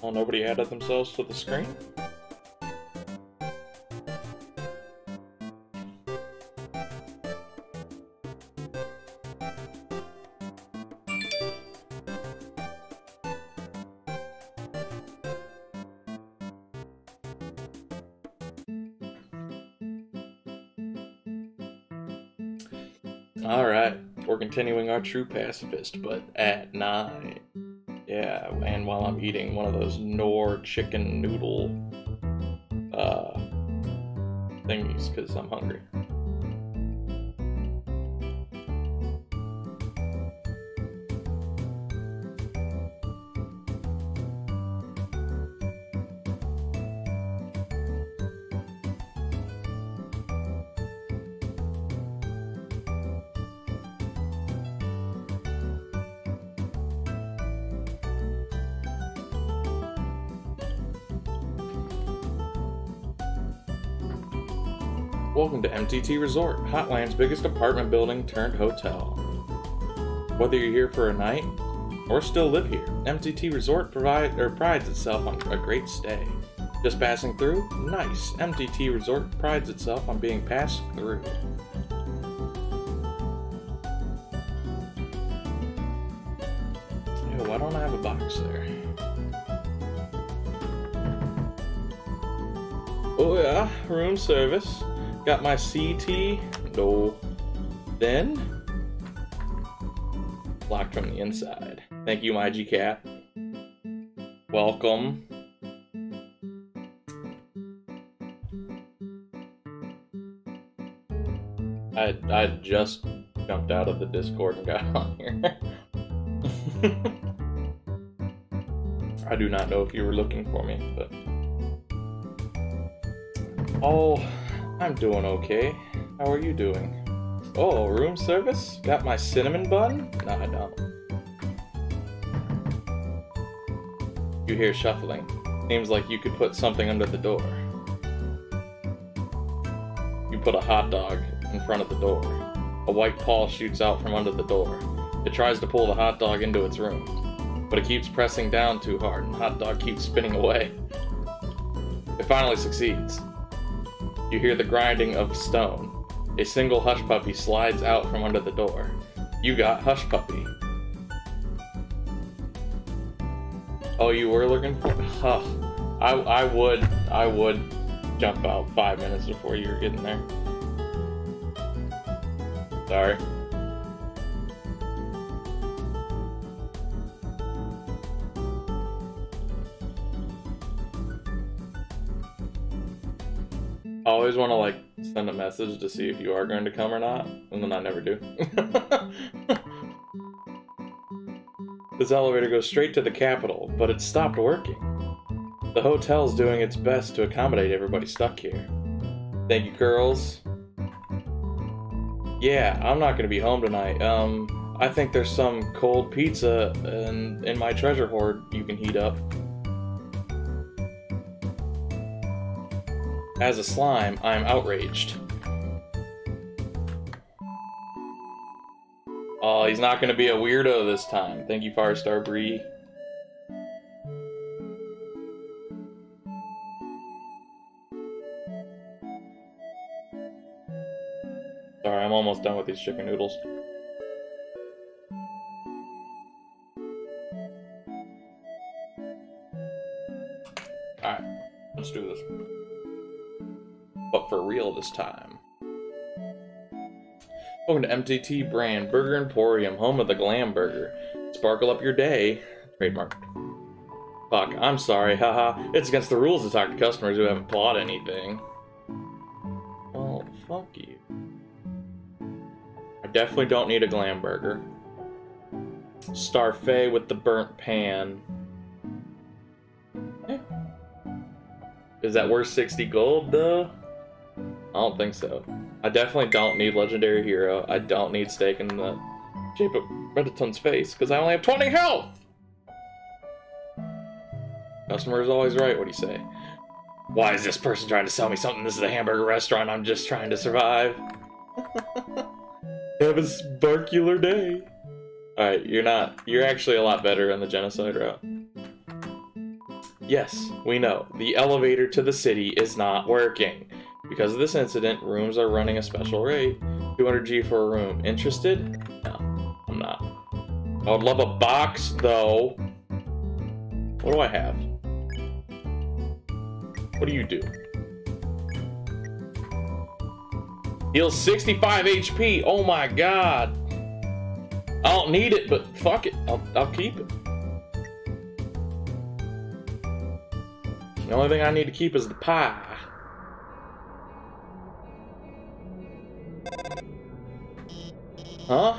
Oh, nobody added themselves to the screen? Alright, we're continuing our true pacifist, but at night. Yeah, and while I'm eating one of those Knorr chicken noodle uh, thingies, because I'm hungry. Resort, Hotland's biggest apartment building turned hotel. Whether you're here for a night or still live here, MTT Resort provide, or prides itself on a great stay. Just passing through? Nice. MTT Resort prides itself on being passed through. Ew, why don't I have a box there? Oh yeah, room service. Got my CT. No. Then locked from the inside. Thank you, my cat. Welcome. I I just jumped out of the Discord and got on here. I do not know if you were looking for me, but oh, I'm doing okay. How are you doing? Oh, room service? Got my cinnamon bun? No, I don't. You hear shuffling. Seems like you could put something under the door. You put a hot dog in front of the door. A white paw shoots out from under the door. It tries to pull the hot dog into its room, but it keeps pressing down too hard and the hot dog keeps spinning away. It finally succeeds. You hear the grinding of stone. A single hush puppy slides out from under the door. You got hush puppy. Oh, you were looking for? Huh. I I would I would jump out five minutes before you were getting there. Sorry. Always want to like send a message to see if you are going to come or not, and then I never do. this elevator goes straight to the Capitol, but it stopped working. The hotel's doing its best to accommodate everybody stuck here. Thank you, girls. Yeah, I'm not gonna be home tonight. Um, I think there's some cold pizza in, in my treasure hoard you can heat up. As a slime, I am outraged. Oh, he's not gonna be a weirdo this time. Thank you, Firestar Bree. Sorry, I'm almost done with these chicken noodles. For real this time. Welcome to MTT Brand Burger Emporium, home of the Glam Burger. Sparkle up your day. Trademark. Fuck, I'm sorry, haha. It's against the rules to talk to customers who haven't bought anything. Well, fuck you. I definitely don't need a glam burger. Starfait with the burnt pan. Eh. Is that worth 60 gold, though? I don't think so. I definitely don't need Legendary Hero. I don't need steak in the shape of Mettaton's face, because I only have 20 health! Customer is always right, what do you say? Why is this person trying to sell me something? This is a hamburger restaurant, I'm just trying to survive. Have a sparkular day. Alright, you're not. You're actually a lot better on the genocide route. Yes, we know. The elevator to the city is not working. Because of this incident, rooms are running a special rate. 200G for a room. Interested? No, I'm not. I would love a box, though. What do I have? What do you do? Heals 65 HP. Oh my god. I don't need it, but fuck it. I'll, I'll keep it. The only thing I need to keep is the pie. Huh?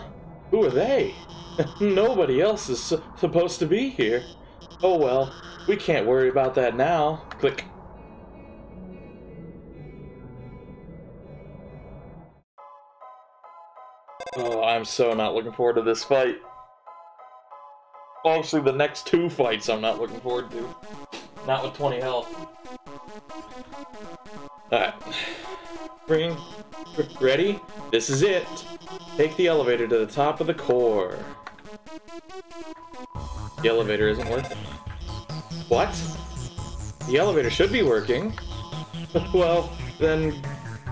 Who are they? Nobody else is su supposed to be here. Oh well, we can't worry about that now. Click. Oh, I'm so not looking forward to this fight. Obviously, the next two fights I'm not looking forward to. Not with 20 health. Alright. Bring. Ready? This is it. Take the elevator to the top of the core. The elevator isn't working. What? The elevator should be working. well, then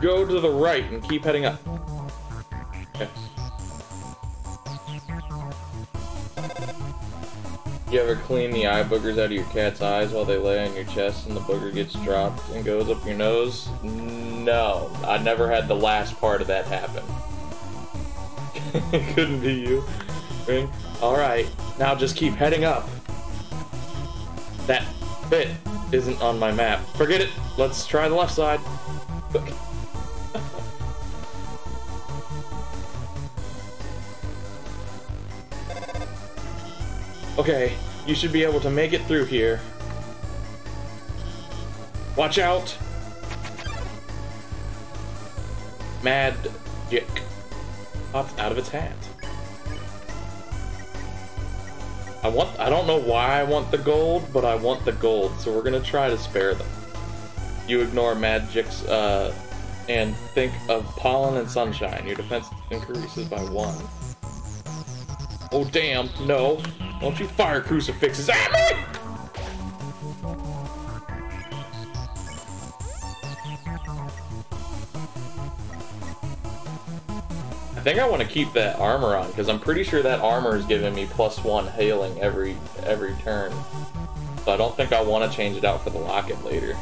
go to the right and keep heading up. Okay. You ever clean the eye boogers out of your cat's eyes while they lay on your chest and the booger gets dropped and goes up your nose? No, I never had the last part of that happen. It couldn't be you. Alright, now just keep heading up. That bit isn't on my map. Forget it. Let's try the left side. Okay, you should be able to make it through here. Watch out! Magic pops out of its hat. I want, I don't know why I want the gold, but I want the gold, so we're gonna try to spare them. You ignore magics, uh, and think of pollen and sunshine. Your defense increases by one. Oh damn, no. Don't you fire crucifixes at me! I think I want to keep that armor on, because I'm pretty sure that armor is giving me plus one hailing every every turn. So I don't think I want to change it out for the locket later.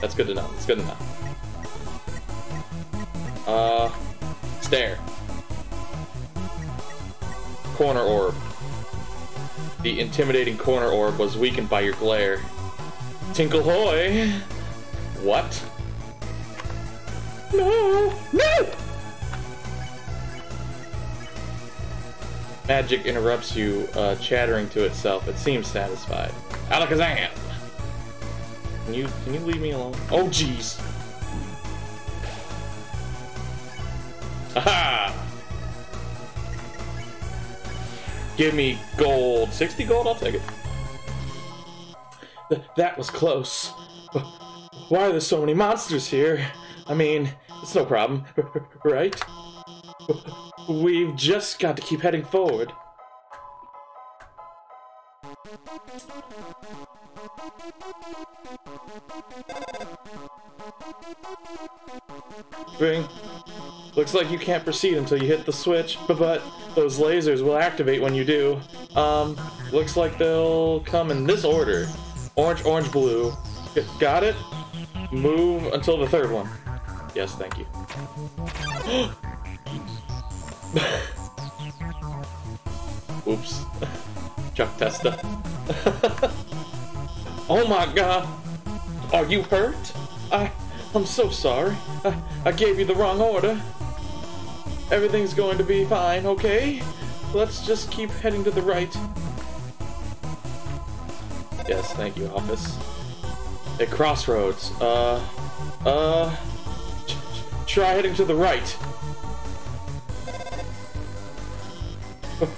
That's good to know. That's good to know. Uh, stare. Corner orb. The intimidating corner orb was weakened by your glare. Tinkle hoy! What? No! No! Magic interrupts you, uh, chattering to itself. It seems satisfied. Alakazam! Can you can you leave me alone? Oh jeez! Aha! Give me gold. 60 gold? I'll take it. Th that was close. Why are there so many monsters here? I mean, it's no problem, right? We've just got to keep heading forward. Ring. Looks like you can't proceed until you hit the switch, but, but those lasers will activate when you do. Um, looks like they'll come in this order. Orange, orange, blue. Got it? Move until the third one. Yes, thank you. Oops. Chuck Testa. oh my god! Are you hurt? I... I'm so sorry. I, I gave you the wrong order. Everything's going to be fine, okay? Let's just keep heading to the right. Yes, thank you, office. At Crossroads, uh... Uh... Try heading to the right.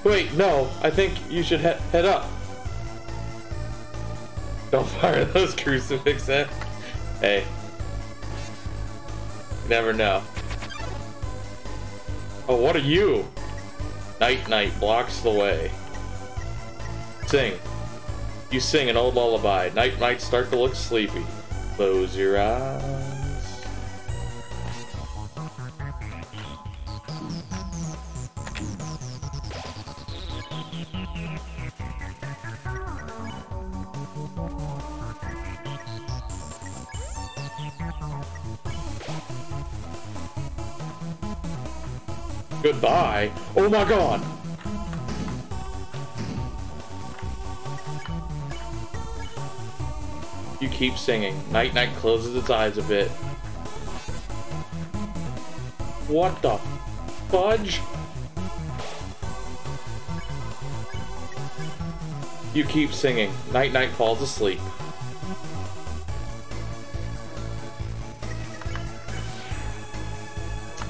Wait, no. I think you should he head up. Don't fire those crucifix crucifixes. Hey. Never know. Oh, what are you? Knight Knight blocks the way. Sing. You sing an old lullaby. Knight Knight start to look sleepy. Close your eyes. Oh my god. You keep singing. Knight Knight closes its eyes a bit. What the fudge? You keep singing. Knight Knight falls asleep.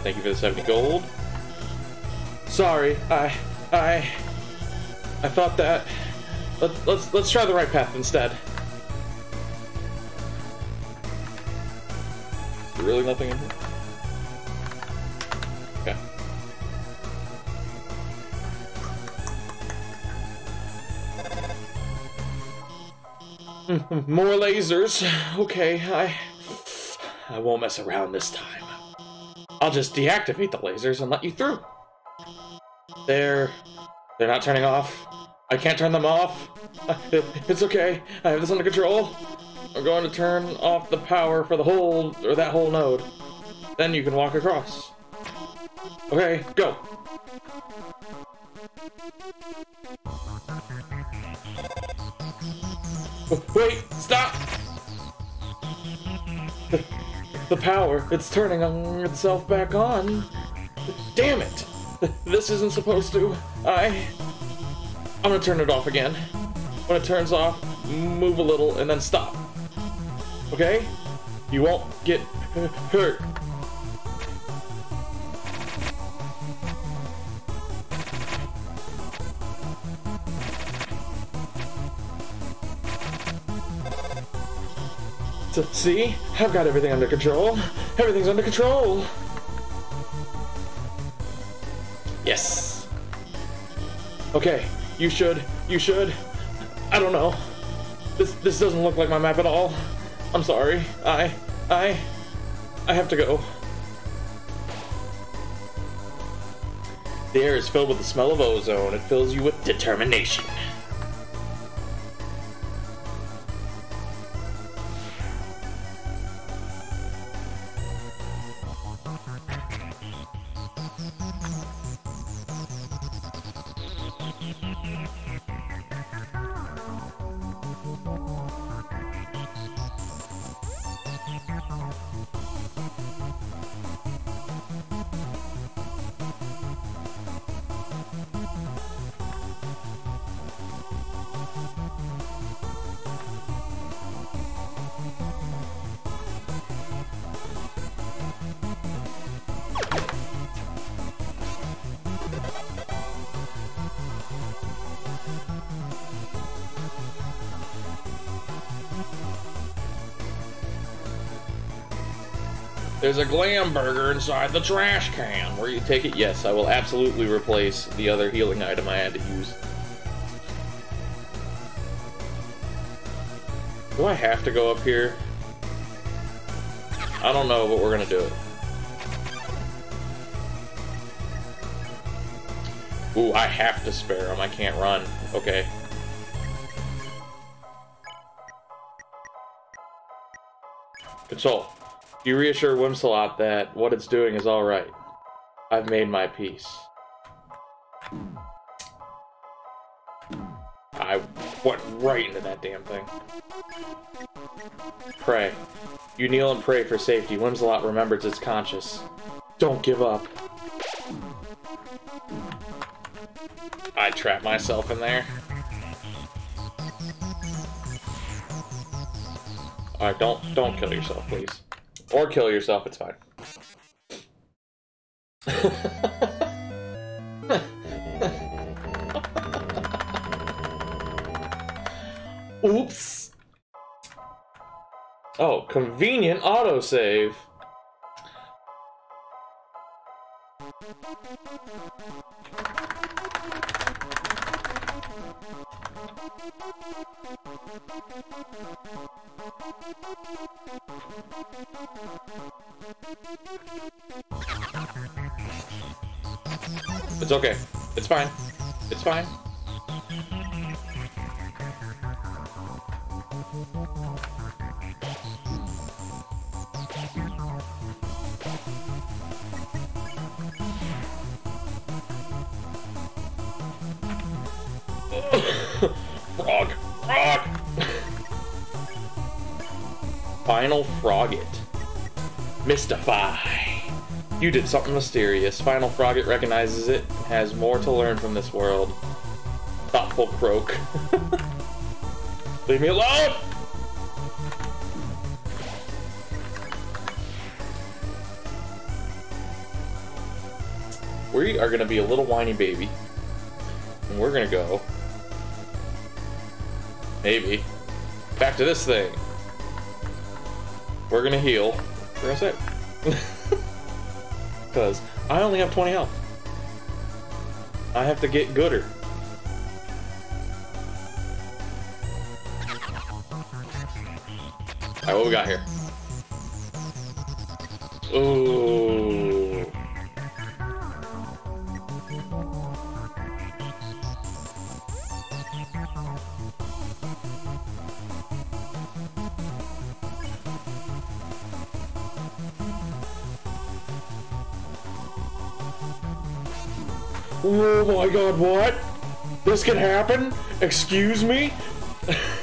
Thank you for the 70 gold. Sorry, I, I, I thought that. Let, let's let's try the right path instead. Really nothing in here? Okay. More lasers. Okay, I I won't mess around this time. I'll just deactivate the lasers and let you through. They're... They're not turning off. I can't turn them off. It's okay. I have this under control. I'm going to turn off the power for the whole... or that whole node. Then you can walk across. Okay, go. Wait, stop! The, the power, it's turning itself back on. Damn it! This isn't supposed to. I... I'm gonna turn it off again. When it turns off, move a little and then stop. Okay? You won't get hurt. So, see? I've got everything under control. Everything's under control. Yes. Okay, you should, you should. I don't know. This this doesn't look like my map at all. I'm sorry. I I I have to go. The air is filled with the smell of ozone. It fills you with determination. There's a glam burger inside the trash can. Where you take it? Yes, I will absolutely replace the other healing item I had to use. Do I have to go up here? I don't know, but we're gonna do it. Ooh, I have to spare him. I can't run. Okay. Console. You reassure Whimsalot that what it's doing is alright. I've made my peace. I went right into that damn thing. Pray. You kneel and pray for safety. Whimsalot remembers its conscious. Don't give up. I trap myself in there. Alright, don't don't kill yourself, please. Or kill yourself, it's fine. Oops. Oh, convenient autosave. It's okay. It's fine. It's fine. Frog. Frog. Final Froggit. Mystify. You did something mysterious. Final Froggit recognizes it, has more to learn from this world. Thoughtful croak. Leave me alone! We are gonna be a little whiny baby. And we're gonna go. Maybe. Back to this thing. We're gonna heal. We're gonna say. Because I only have 20 health. I have to get gooder. Alright, what we got here? Ooh. Oh my god, what? This can happen? Excuse me?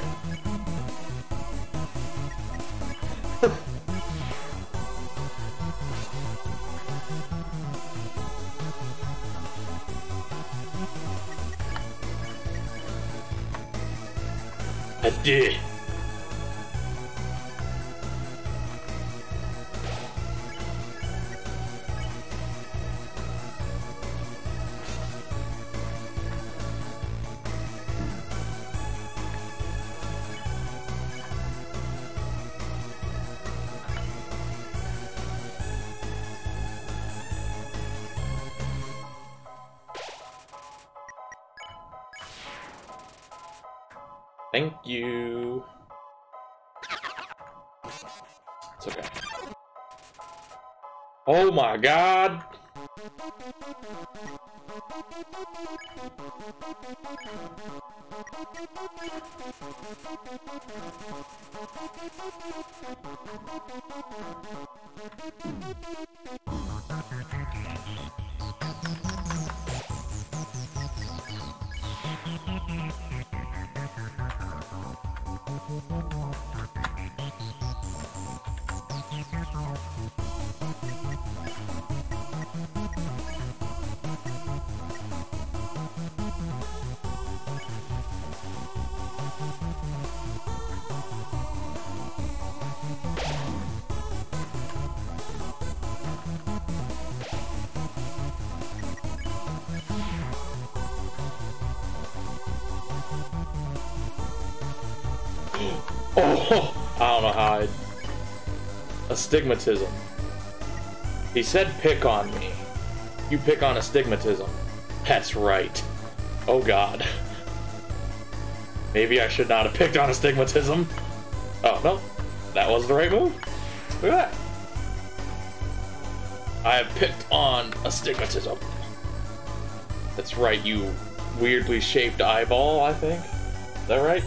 Oh my god! Astigmatism. He said pick on me. You pick on astigmatism. That's right. Oh god. Maybe I should not have picked on astigmatism. Oh, no. That was the right move. Look at that. I have picked on astigmatism. That's right, you weirdly shaped eyeball, I think. Is that right?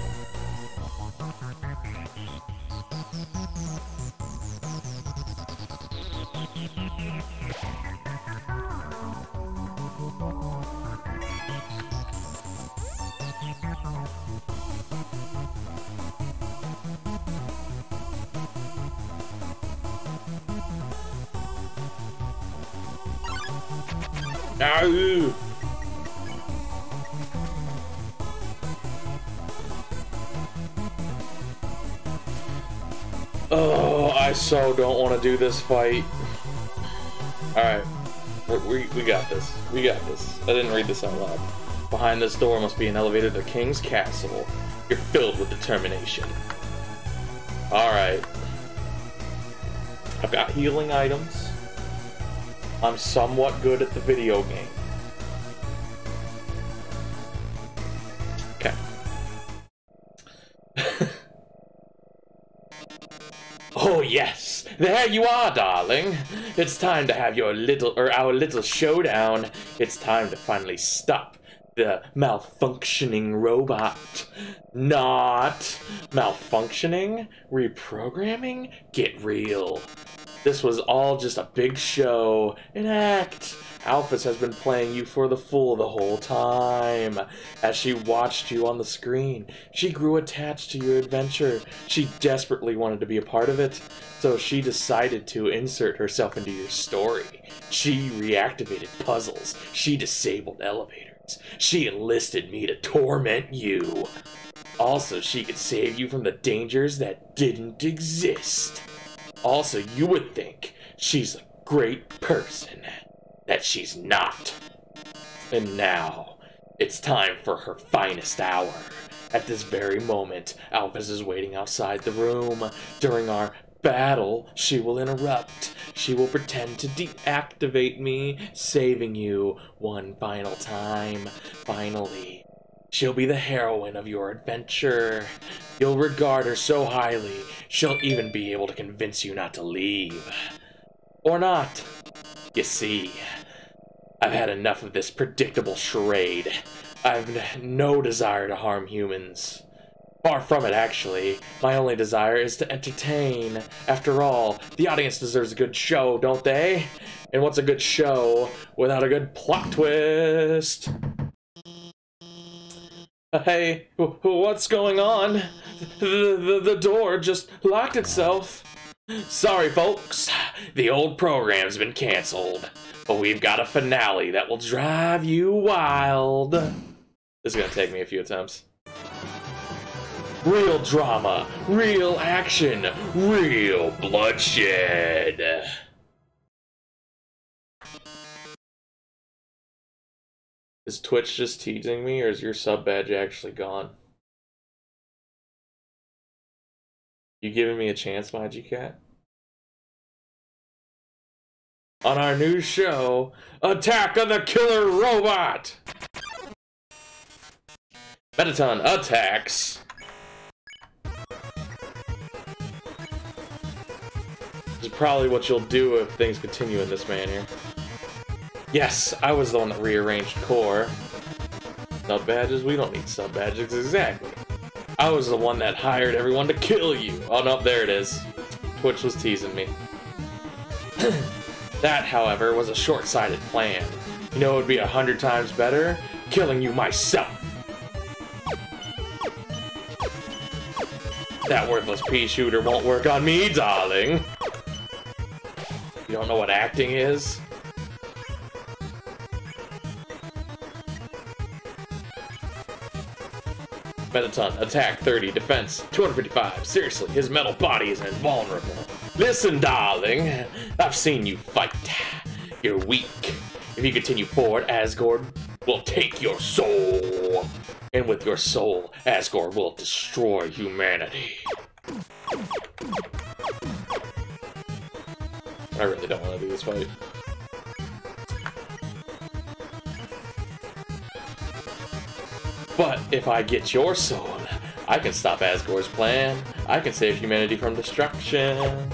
Don't want to do this fight. Alright. We, we got this. We got this. I didn't read this out loud. Behind this door must be an elevator to the King's Castle. You're filled with determination. Alright. I've got healing items. I'm somewhat good at the video game. Okay. oh yes, there you are, darling. It's time to have your little or our little showdown. It's time to finally stop the malfunctioning robot. Not malfunctioning, reprogramming, get real. This was all just a big show, an act. Alphys has been playing you for the fool the whole time. As she watched you on the screen, she grew attached to your adventure. She desperately wanted to be a part of it, so she decided to insert herself into your story. She reactivated puzzles. She disabled elevators. She enlisted me to torment you. Also, she could save you from the dangers that didn't exist. Also, you would think she's a great person. That she's not. And now, it's time for her finest hour. At this very moment, Alphys is waiting outside the room. During our battle, she will interrupt. She will pretend to deactivate me, saving you one final time. Finally, she'll be the heroine of your adventure. You'll regard her so highly, she'll even be able to convince you not to leave. Or not. You see, I've had enough of this predictable charade. I've no desire to harm humans. Far from it, actually. My only desire is to entertain. After all, the audience deserves a good show, don't they? And what's a good show without a good plot twist? Hey, what's going on? The, the, the door just locked itself. Sorry, folks. The old program's been canceled. But we've got a finale that will drive you wild. This is gonna take me a few attempts. Real drama, real action, real bloodshed. Is Twitch just teasing me, or is your sub badge actually gone? You giving me a chance, Magic Cat? On our new show, Attack of the Killer Robot! Mettaton attacks This is probably what you'll do if things continue in this manner. Yes, I was the one that rearranged core. Sub badges? We don't need sub badges, exactly. I was the one that hired everyone to kill you. Oh no, there it is. Twitch was teasing me. that, however, was a short-sighted plan. You know it would be a hundred times better? Killing you myself! That worthless pea shooter won't work on me, darling! You don't know what acting is? Mettaton, attack 30, defense 255. Seriously, his metal body is invulnerable. Listen, darling, I've seen you fight. You're weak. If you continue forward, Asgore will take your soul. And with your soul, Asgore will destroy humanity. I really don't want to do this fight. But if I get your soul, I can stop Asgore's plan. I can save humanity from destruction.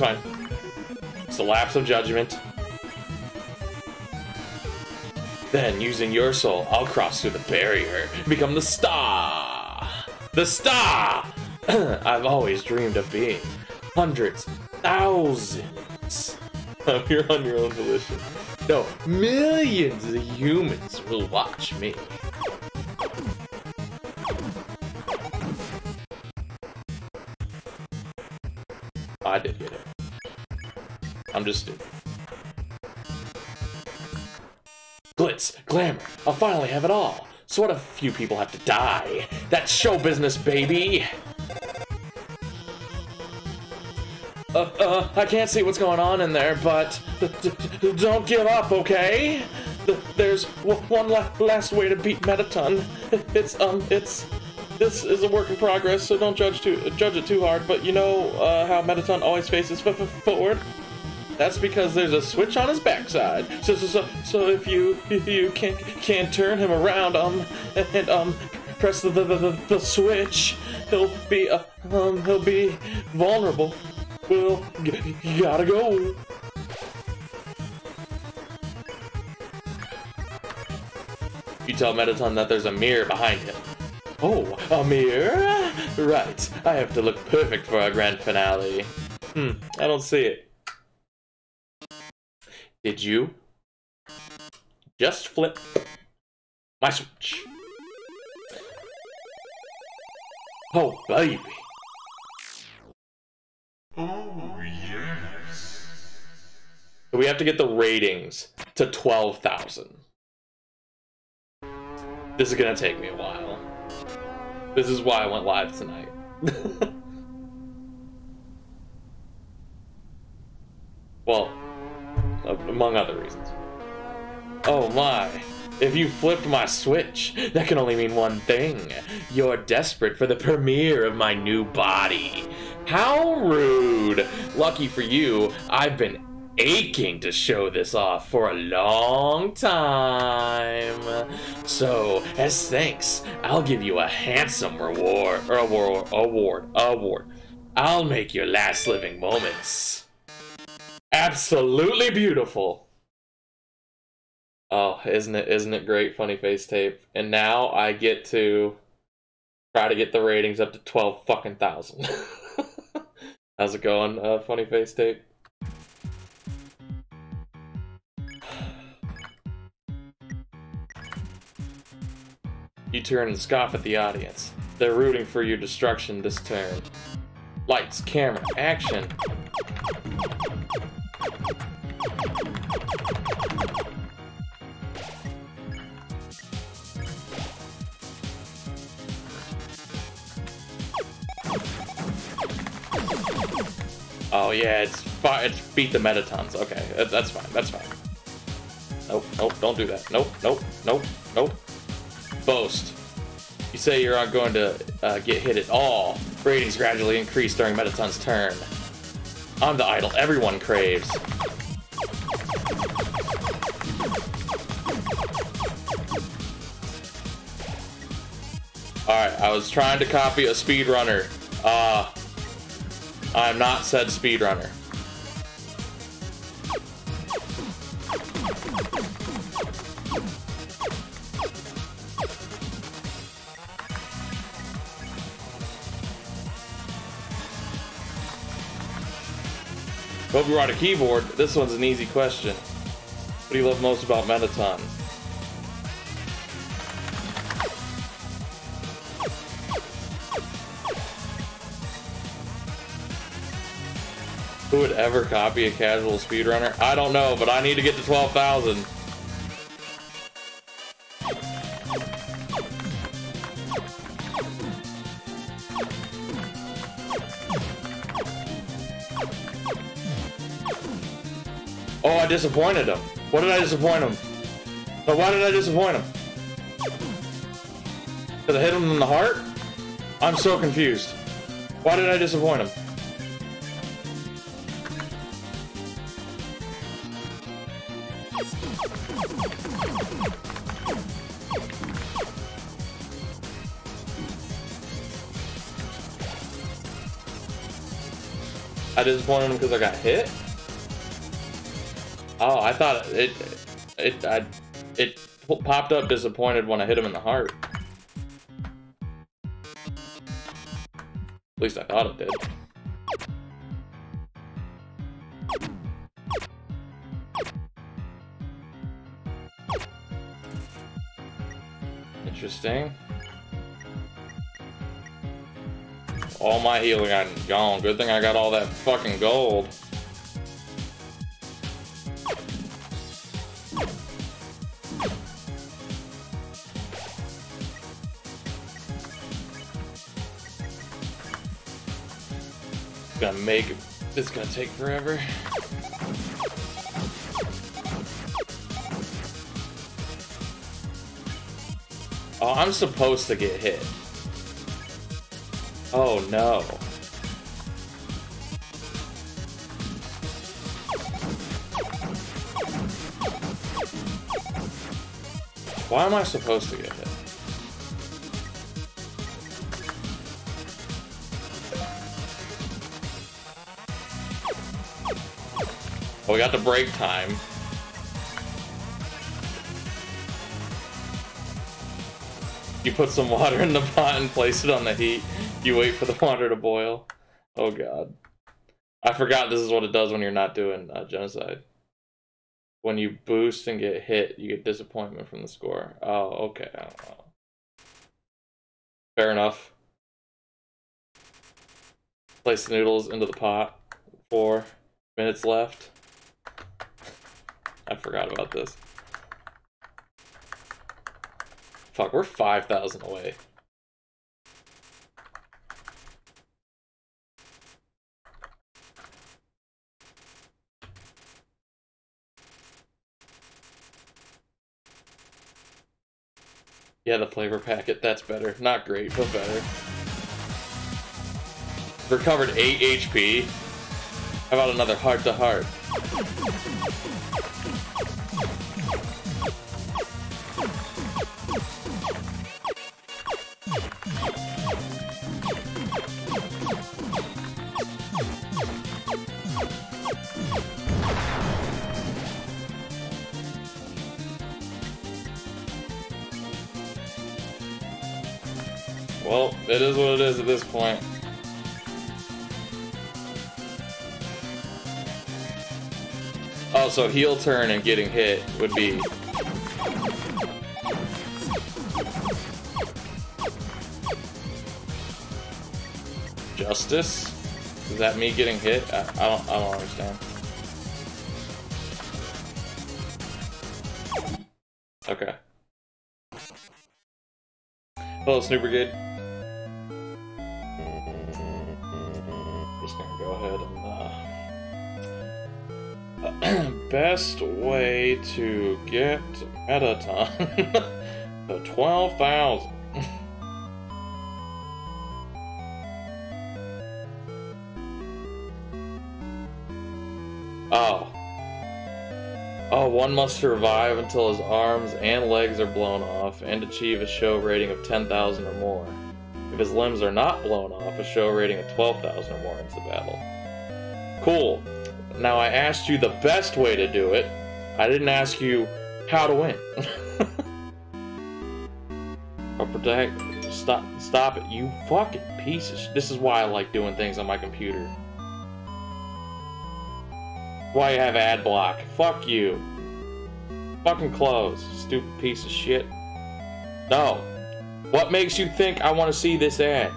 Fine. It's a lapse of judgment. Then, using your soul, I'll cross through the barrier become the star! The star! I've always dreamed of being. Hundreds, thousands of you're on your own volition. No, millions of humans will watch me. I'm just stupid. glitz, glamour. I'll finally have it all. So what if a few people have to die? That's show business, baby! Uh, uh, I can't see what's going on in there, but don't give up, okay? There's one last way to beat Mettaton. It's, um, it's... This is a work in progress, so don't judge too judge it too hard, but you know uh, how Mettaton always faces forward? That's because there's a switch on his backside. So so so, so if you you can't can't turn him around um and um press the the, the, the switch, he'll be uh, um he'll be vulnerable. Well, you gotta go. You tell Mettaton that there's a mirror behind him. Oh, a mirror? Right, I have to look perfect for our grand finale. Hmm, I don't see it. Did you? Just flip my switch. Oh, baby. Oh, yes. So we have to get the ratings to 12,000. This is gonna take me a while. This is why I went live tonight. well, among other reasons. Oh my. If you flipped my switch, that can only mean one thing. You're desperate for the premiere of my new body. How rude! Lucky for you, I've been aching to show this off for a long time. So, as thanks, I'll give you a handsome reward, or award, award, award. I'll make your last living moments absolutely beautiful. Oh, isn't it isn't it great funny face tape? And now I get to try to get the ratings up to 12 fucking thousand. How's it going, uh, funny face tape? You turn and scoff at the audience. They're rooting for your destruction this turn. Lights, camera, action. Oh yeah, it's fine. It's beat the Mettatons. Okay, that's fine. That's fine. Nope, nope, don't do that. Nope, nope, nope, nope. Boast. You say you're not going to uh, get hit at all. Ratings gradually increase during Mettaton's turn. I'm the idol everyone craves. Alright, I was trying to copy a speedrunner. Uh, I'm not said speedrunner. Hope you brought a keyboard. This one's an easy question. What do you love most about Mettaton? Who would ever copy a casual speedrunner? I don't know, but I need to get to 12,000. Disappointed him. What did I disappoint him? But why did I disappoint him? Did I hit him in the heart? I'm so confused. Why did I disappoint him? I disappointed him because I got hit? Oh, I thought it, it, I, it popped up disappointed when I hit him in the heart. At least I thought it did. Interesting. All my healing got gone. Good thing I got all that fucking gold. make. is gonna take forever. Oh, I'm supposed to get hit. Oh no. Why am I supposed to get hit? Well, we got the break time. You put some water in the pot and place it on the heat. You wait for the water to boil. Oh god. I forgot this is what it does when you're not doing uh, genocide. When you boost and get hit, you get disappointment from the score. Oh, okay. Fair enough. Place the noodles into the pot. Four minutes left. I forgot about this. Fuck, we're 5,000 away. Yeah, the flavor packet, that's better. Not great, but better. Recovered 8 HP. How about another heart to heart? It is what it is at this point. Oh, so heel turn and getting hit would be... Justice? Is that me getting hit? I, I don't I don't understand. Okay. Hello, Snoop Brigade. Best way to get to twelve thousand. oh. Oh, one must survive until his arms and legs are blown off and achieve a show rating of 10,000 or more. If his limbs are not blown off, a show rating of 12,000 or more ends the battle. Cool. Now I asked you the best way to do it. I didn't ask you how to win. or protect. Stop, stop it, you fucking piece of This is why I like doing things on my computer. Why you have ad block? Fuck you. Fucking close, stupid piece of shit. No. What makes you think I want to see this ad?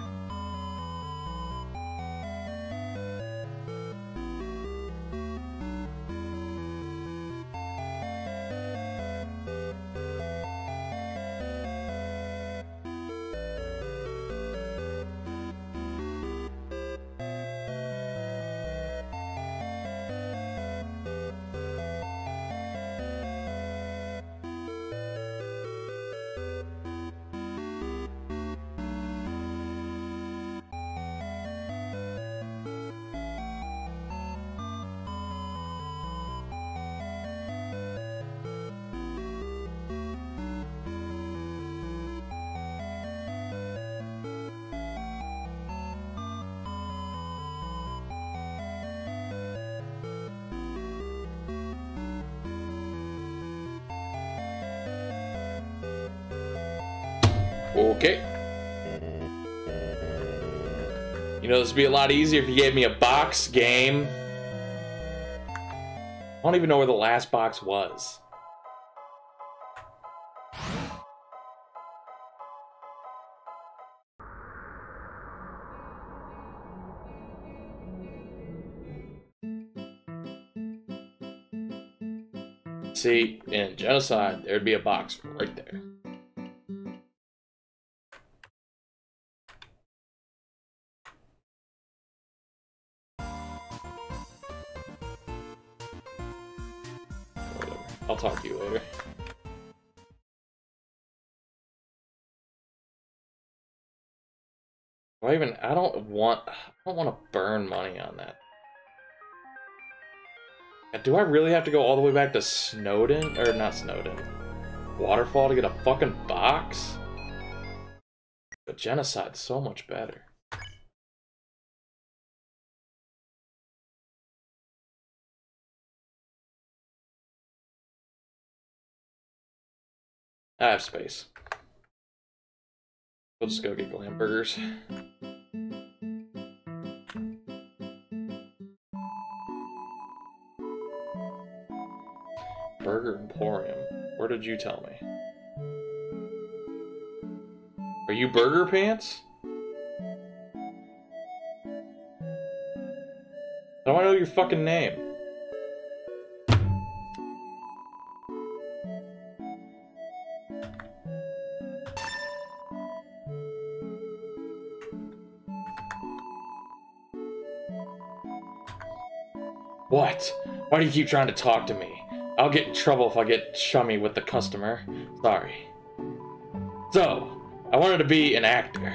This would be a lot easier if you gave me a box game. I don't even know where the last box was. See, in Genocide, there'd be a box right there. I even I don't want I don't want to burn money on that. Do I really have to go all the way back to Snowdin or not Snowdin? Waterfall to get a fucking box? But genocide's so much better. I have space. We'll just go get glam burgers. Burger Emporium. Where did you tell me? Are you Burger Pants? I know your fucking name? What? Why do you keep trying to talk to me? I'll get in trouble if I get chummy with the customer. Sorry. So, I wanted to be an actor.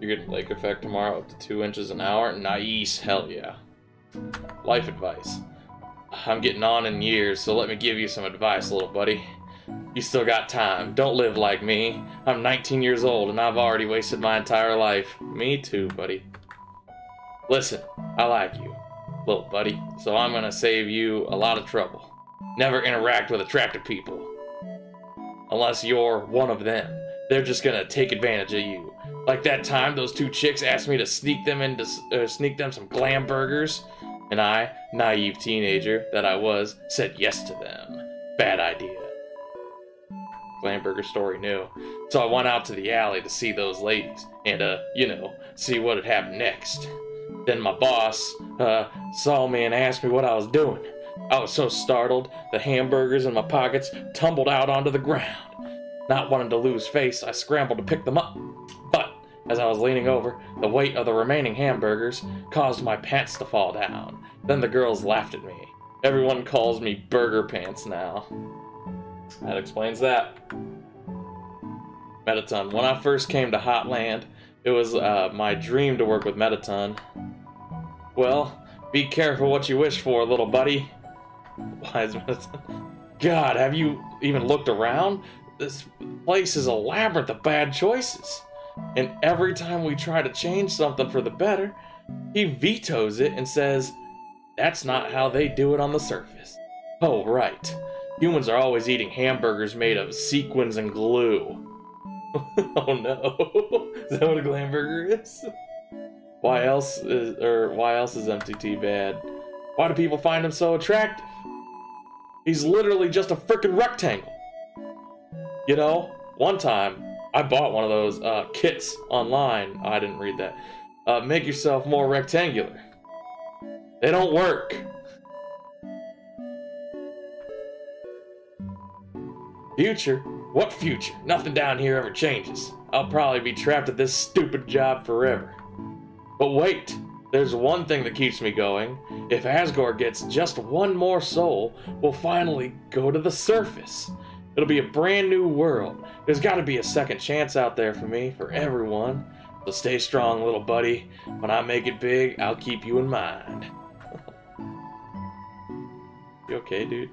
You're getting lake effect tomorrow up to two inches an hour? Nice, hell yeah. Life advice. I'm getting on in years, so let me give you some advice, little buddy. You still got time. Don't live like me. I'm 19 years old and I've already wasted my entire life. Me too, buddy. Listen, I like you, little buddy, so I'm gonna save you a lot of trouble. Never interact with attractive people. Unless you're one of them. They're just gonna take advantage of you. Like that time those two chicks asked me to sneak them into uh, sneak them some glam burgers, and I, naive teenager that I was, said yes to them. Bad idea. Glamburger story knew. So I went out to the alley to see those ladies and, uh, you know, see what had happened next. Then my boss, uh, saw me and asked me what I was doing. I was so startled, the hamburgers in my pockets tumbled out onto the ground. Not wanting to lose face, I scrambled to pick them up. But, as I was leaning over, the weight of the remaining hamburgers caused my pants to fall down. Then the girls laughed at me. Everyone calls me Burger Pants now. That explains that. Mettaton. When I first came to Hotland, it was uh, my dream to work with Mettaton. Well, be careful what you wish for, little buddy. Why is Mettaton? God, have you even looked around? This place is a labyrinth of bad choices. And every time we try to change something for the better, he vetoes it and says, that's not how they do it on the surface. Oh, right. Humans are always eating hamburgers made of sequins and glue. oh no. is that what a glam burger is? Why else is or why else is MTT bad? Why do people find him so attractive? He's literally just a freaking rectangle. You know, one time I bought one of those uh, kits online. I didn't read that. Uh, make yourself more rectangular. They don't work. Future? What future? Nothing down here ever changes. I'll probably be trapped at this stupid job forever. But wait, there's one thing that keeps me going. If Asgore gets just one more soul, we'll finally go to the surface. It'll be a brand new world. There's gotta be a second chance out there for me, for everyone. So stay strong, little buddy. When I make it big, I'll keep you in mind. you okay, dude?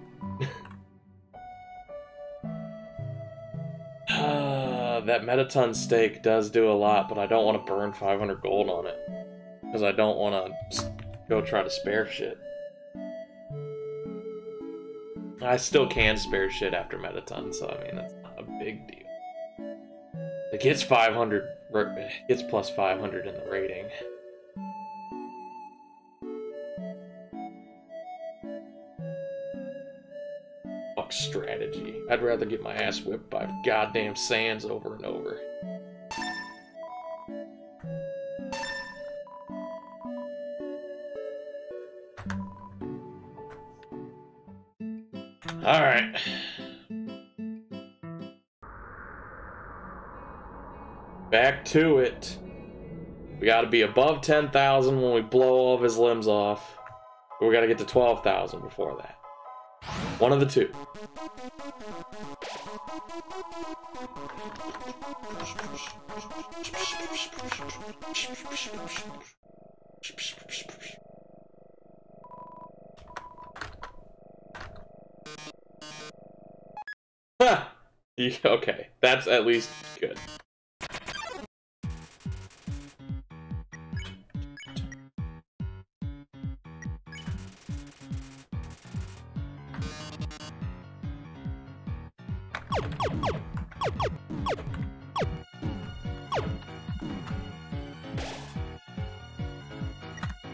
that Mettaton steak does do a lot, but I don't want to burn 500 gold on it. Because I don't want to go try to spare shit. I still can spare shit after Mettaton, so I mean, that's not a big deal. It gets 500, it gets plus 500 in the rating. Strategy. I'd rather get my ass whipped by goddamn Sans over and over. Alright. Back to it. We gotta be above 10,000 when we blow all of his limbs off. We gotta get to 12,000 before that. One of the two. Least good.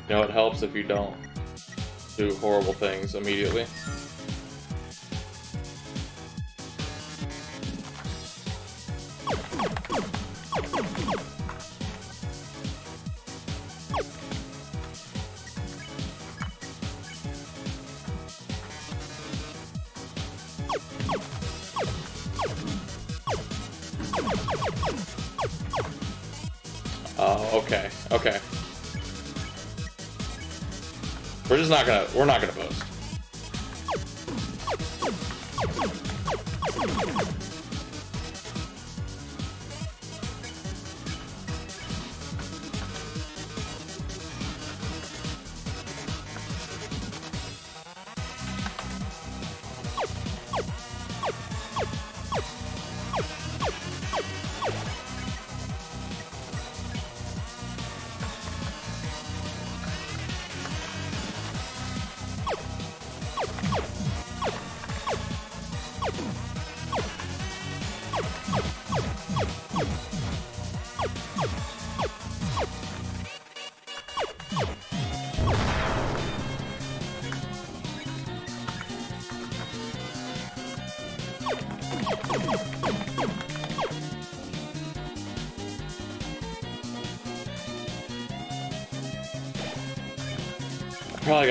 You know, it helps if you don't do horrible things immediately. We're not gonna boast. Probably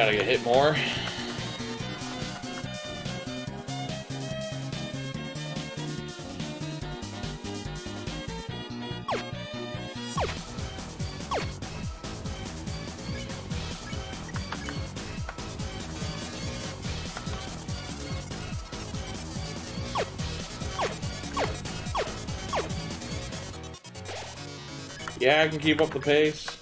gotta get hit more. Yeah, I can keep up the pace.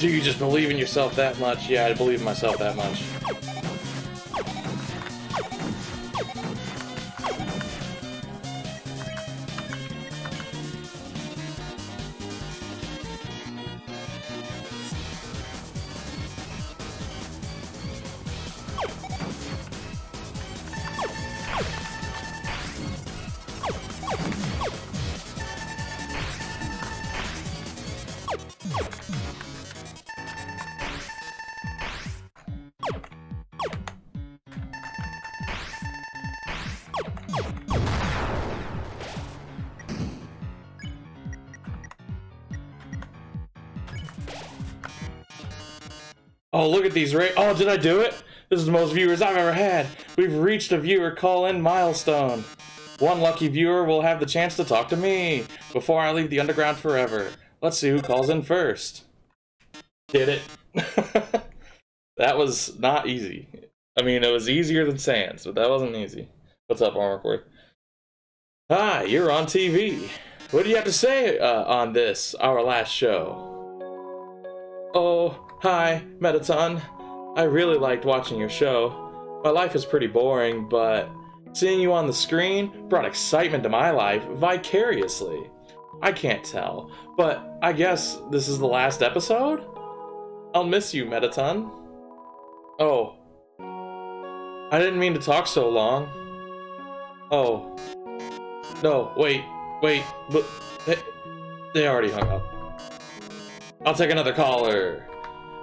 Do you just believe in yourself that much? Yeah, I believe in myself that much. Look at these rate. Oh, did I do it? This is the most viewers I've ever had. We've reached a viewer call-in milestone. One lucky viewer will have the chance to talk to me before I leave the underground forever. Let's see who calls in first. Did it. that was not easy. I mean, it was easier than Sans, but that wasn't easy. What's up, Armorcord? Hi, you're on TV. What do you have to say uh, on this, our last show? Oh, hi, Mettaton. I really liked watching your show. My life is pretty boring, but seeing you on the screen brought excitement to my life vicariously. I can't tell, but I guess this is the last episode? I'll miss you, Mettaton. Oh. I didn't mean to talk so long. Oh. No, wait, wait, but they, they already hung up. I'll take another caller.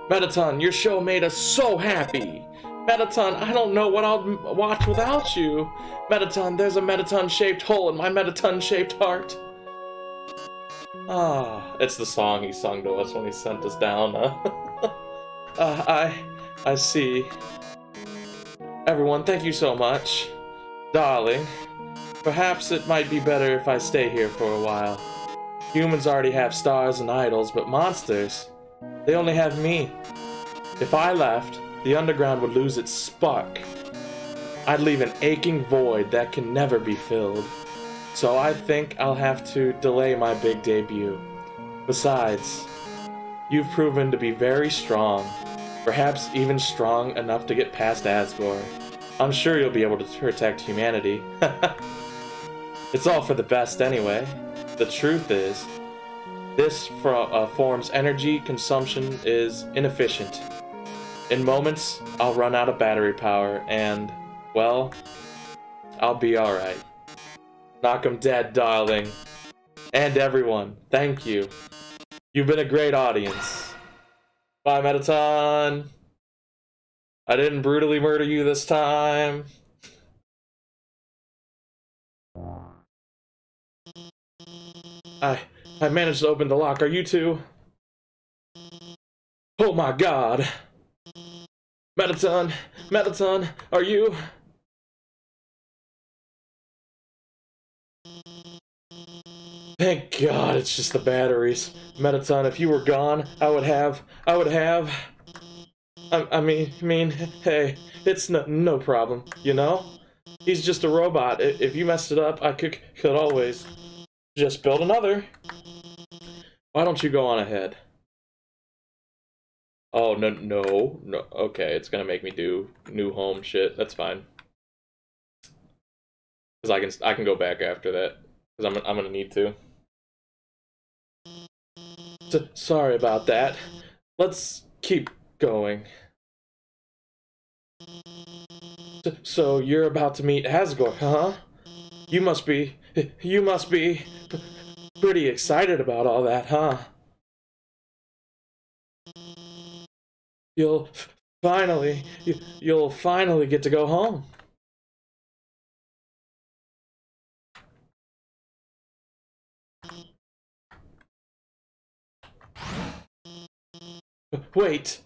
Mettaton, your show made us so happy. Mettaton, I don't know what I'll watch without you. Mettaton, there's a Mettaton-shaped hole in my Mettaton-shaped heart. Ah, it's the song he sung to us when he sent us down. uh, I, I see. Everyone, thank you so much. Darling, perhaps it might be better if I stay here for a while. Humans already have stars and idols, but monsters, they only have me. If I left, the underground would lose its spark. I'd leave an aching void that can never be filled. So I think I'll have to delay my big debut. Besides, you've proven to be very strong, perhaps even strong enough to get past Asgore. I'm sure you'll be able to protect humanity. it's all for the best anyway. The truth is, this uh, form's energy consumption is inefficient. In moments, I'll run out of battery power, and, well, I'll be alright. Knock 'em dead, darling. And everyone, thank you. You've been a great audience. Bye, Mettaton. I didn't brutally murder you this time. I I managed to open the lock. Are you two? Oh my god. Mettaton, Mettaton, are you? Thank God it's just the batteries. Mettaton, if you were gone, I would have, I would have. I, I mean, I mean, hey, it's no, no problem, you know? He's just a robot. If you messed it up, I could, could always just build another. Why don't you go on ahead? Oh, no, no, no. Okay, it's gonna make me do new home shit. That's fine. Cause I can, I can go back after that. Cause I'm, I'm gonna need to. Sorry about that. Let's keep going. S so you're about to meet Asgore, huh? You must be, you must be pretty excited about all that, huh? You'll finally, you'll finally get to go home. Wait.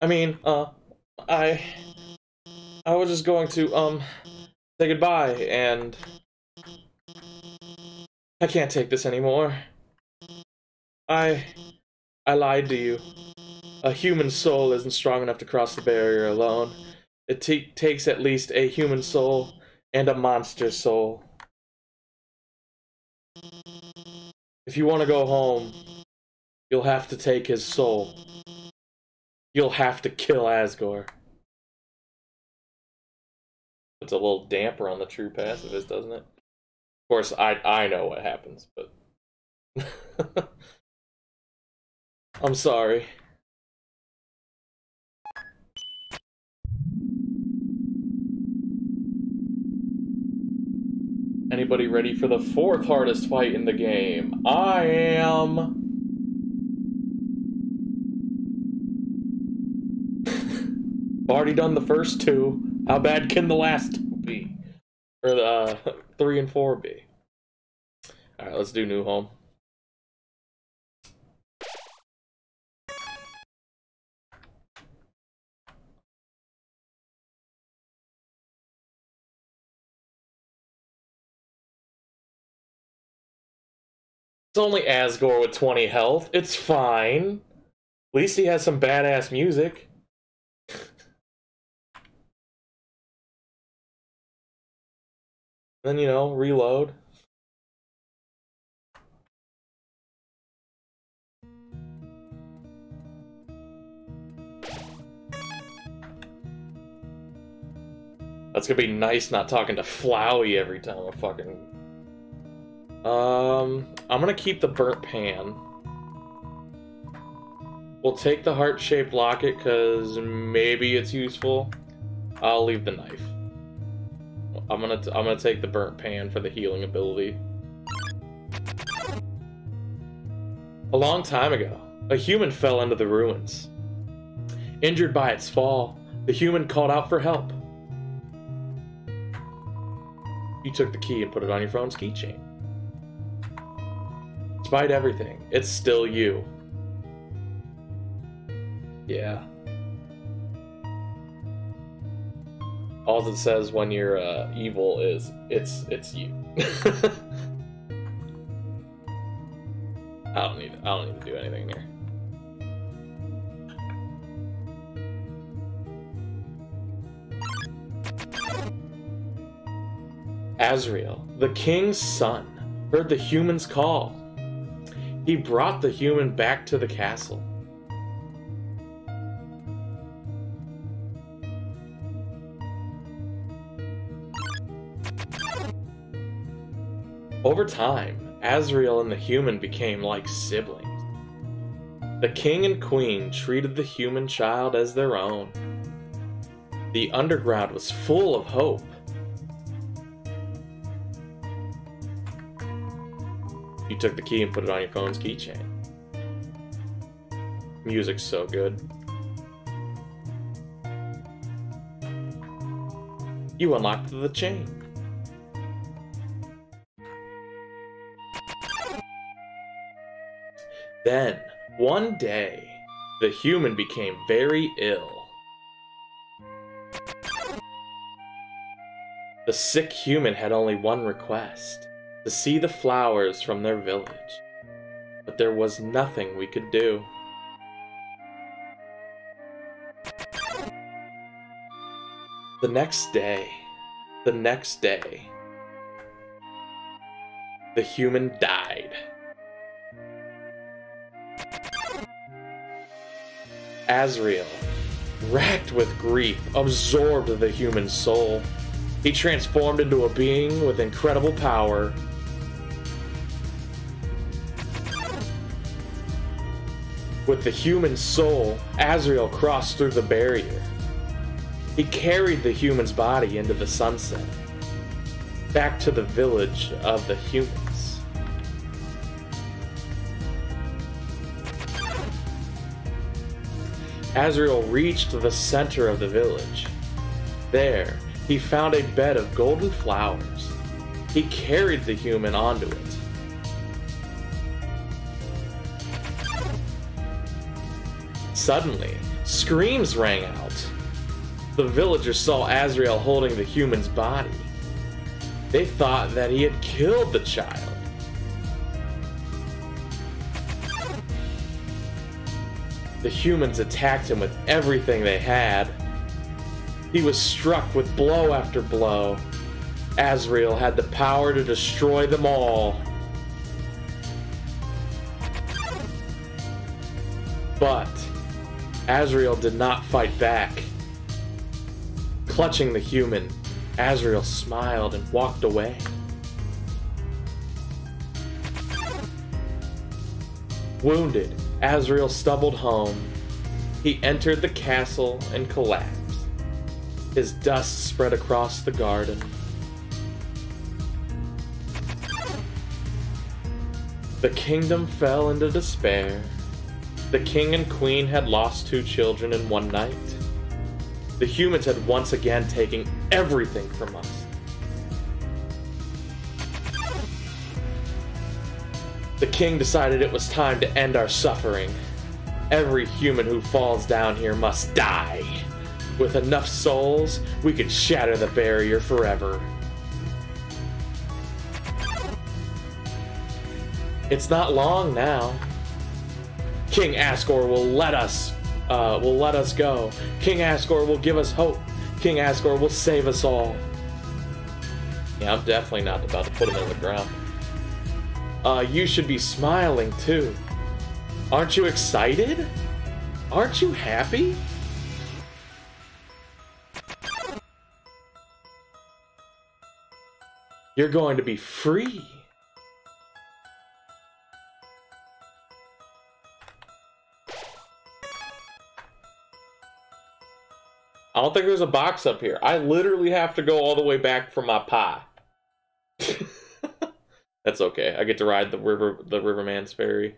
I mean, uh, I, I was just going to, um, say goodbye and I can't take this anymore. I, I lied to you. A human soul isn't strong enough to cross the barrier alone. It takes at least a human soul and a monster soul. If you want to go home, you'll have to take his soul. You'll have to kill Asgore. It's a little damper on the true pacifist, doesn't it? Of course, I I know what happens, but I'm sorry. Anybody ready for the fourth hardest fight in the game? I am. Already done the first two. How bad can the last? or the uh, three and four B. All right, let's do new home. It's only Asgore with 20 health. It's fine. At least he has some badass music. Then, you know, reload. That's gonna be nice not talking to Flowey every time I fucking... Um, I'm gonna keep the burnt pan. We'll take the heart-shaped locket because maybe it's useful. I'll leave the knife. I'm gonna t I'm gonna take the burnt pan for the healing ability. A long time ago, a human fell into the ruins. Injured by its fall, the human called out for help. You took the key and put it on your phone's keychain. Despite everything, it's still you. Yeah. All it says when you're uh, evil is it's it's you. I don't need I don't need to do anything here. Asriel, the king's son, heard the human's call. He brought the human back to the castle. Over time, Asriel and the human became like siblings. The king and queen treated the human child as their own. The underground was full of hope You took the key and put it on your phone's keychain. Music's so good. You unlocked the chain. Then, one day, the human became very ill. The sick human had only one request to see the flowers from their village. But there was nothing we could do. The next day, the next day, the human died. Asriel, racked with grief, absorbed the human soul. He transformed into a being with incredible power With the human soul, Asriel crossed through the barrier. He carried the human's body into the sunset, back to the village of the humans. Asriel reached the center of the village. There, he found a bed of golden flowers. He carried the human onto it. Suddenly, screams rang out. The villagers saw Asriel holding the human's body. They thought that he had killed the child. The humans attacked him with everything they had. He was struck with blow after blow. Asriel had the power to destroy them all. But Asriel did not fight back. Clutching the human, Asriel smiled and walked away. Wounded, Asriel stumbled home. He entered the castle and collapsed. His dust spread across the garden. The kingdom fell into despair. The king and queen had lost two children in one night. The humans had once again taken everything from us. The king decided it was time to end our suffering. Every human who falls down here must die. With enough souls, we could shatter the barrier forever. It's not long now. King Asgore will let us, uh, will let us go. King Asgore will give us hope. King Asgore will save us all. Yeah, I'm definitely not about to put him in the ground. Uh, you should be smiling too. Aren't you excited? Aren't you happy? You're going to be free. I don't think there's a box up here. I literally have to go all the way back for my pie. That's okay. I get to ride the river the Riverman's ferry.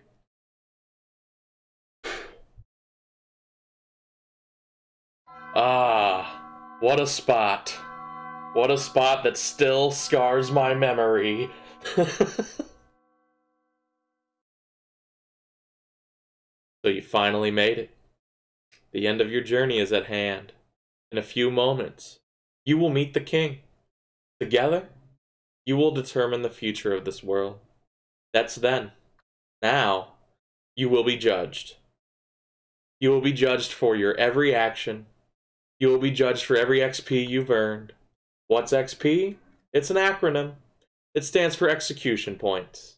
Ah, what a spot. What a spot that still scars my memory. so you finally made it. The end of your journey is at hand. In a few moments, you will meet the king. Together, you will determine the future of this world. That's then. Now, you will be judged. You will be judged for your every action. You will be judged for every XP you've earned. What's XP? It's an acronym. It stands for execution points.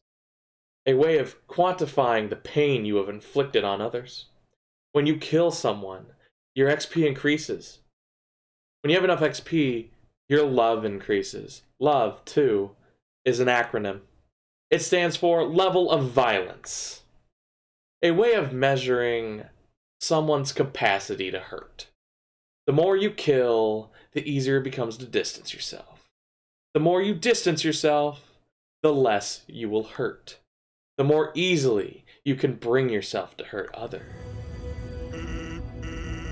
A way of quantifying the pain you have inflicted on others. When you kill someone, your XP increases. When you have enough XP, your love increases. Love, too, is an acronym. It stands for level of violence, a way of measuring someone's capacity to hurt. The more you kill, the easier it becomes to distance yourself. The more you distance yourself, the less you will hurt. The more easily you can bring yourself to hurt others.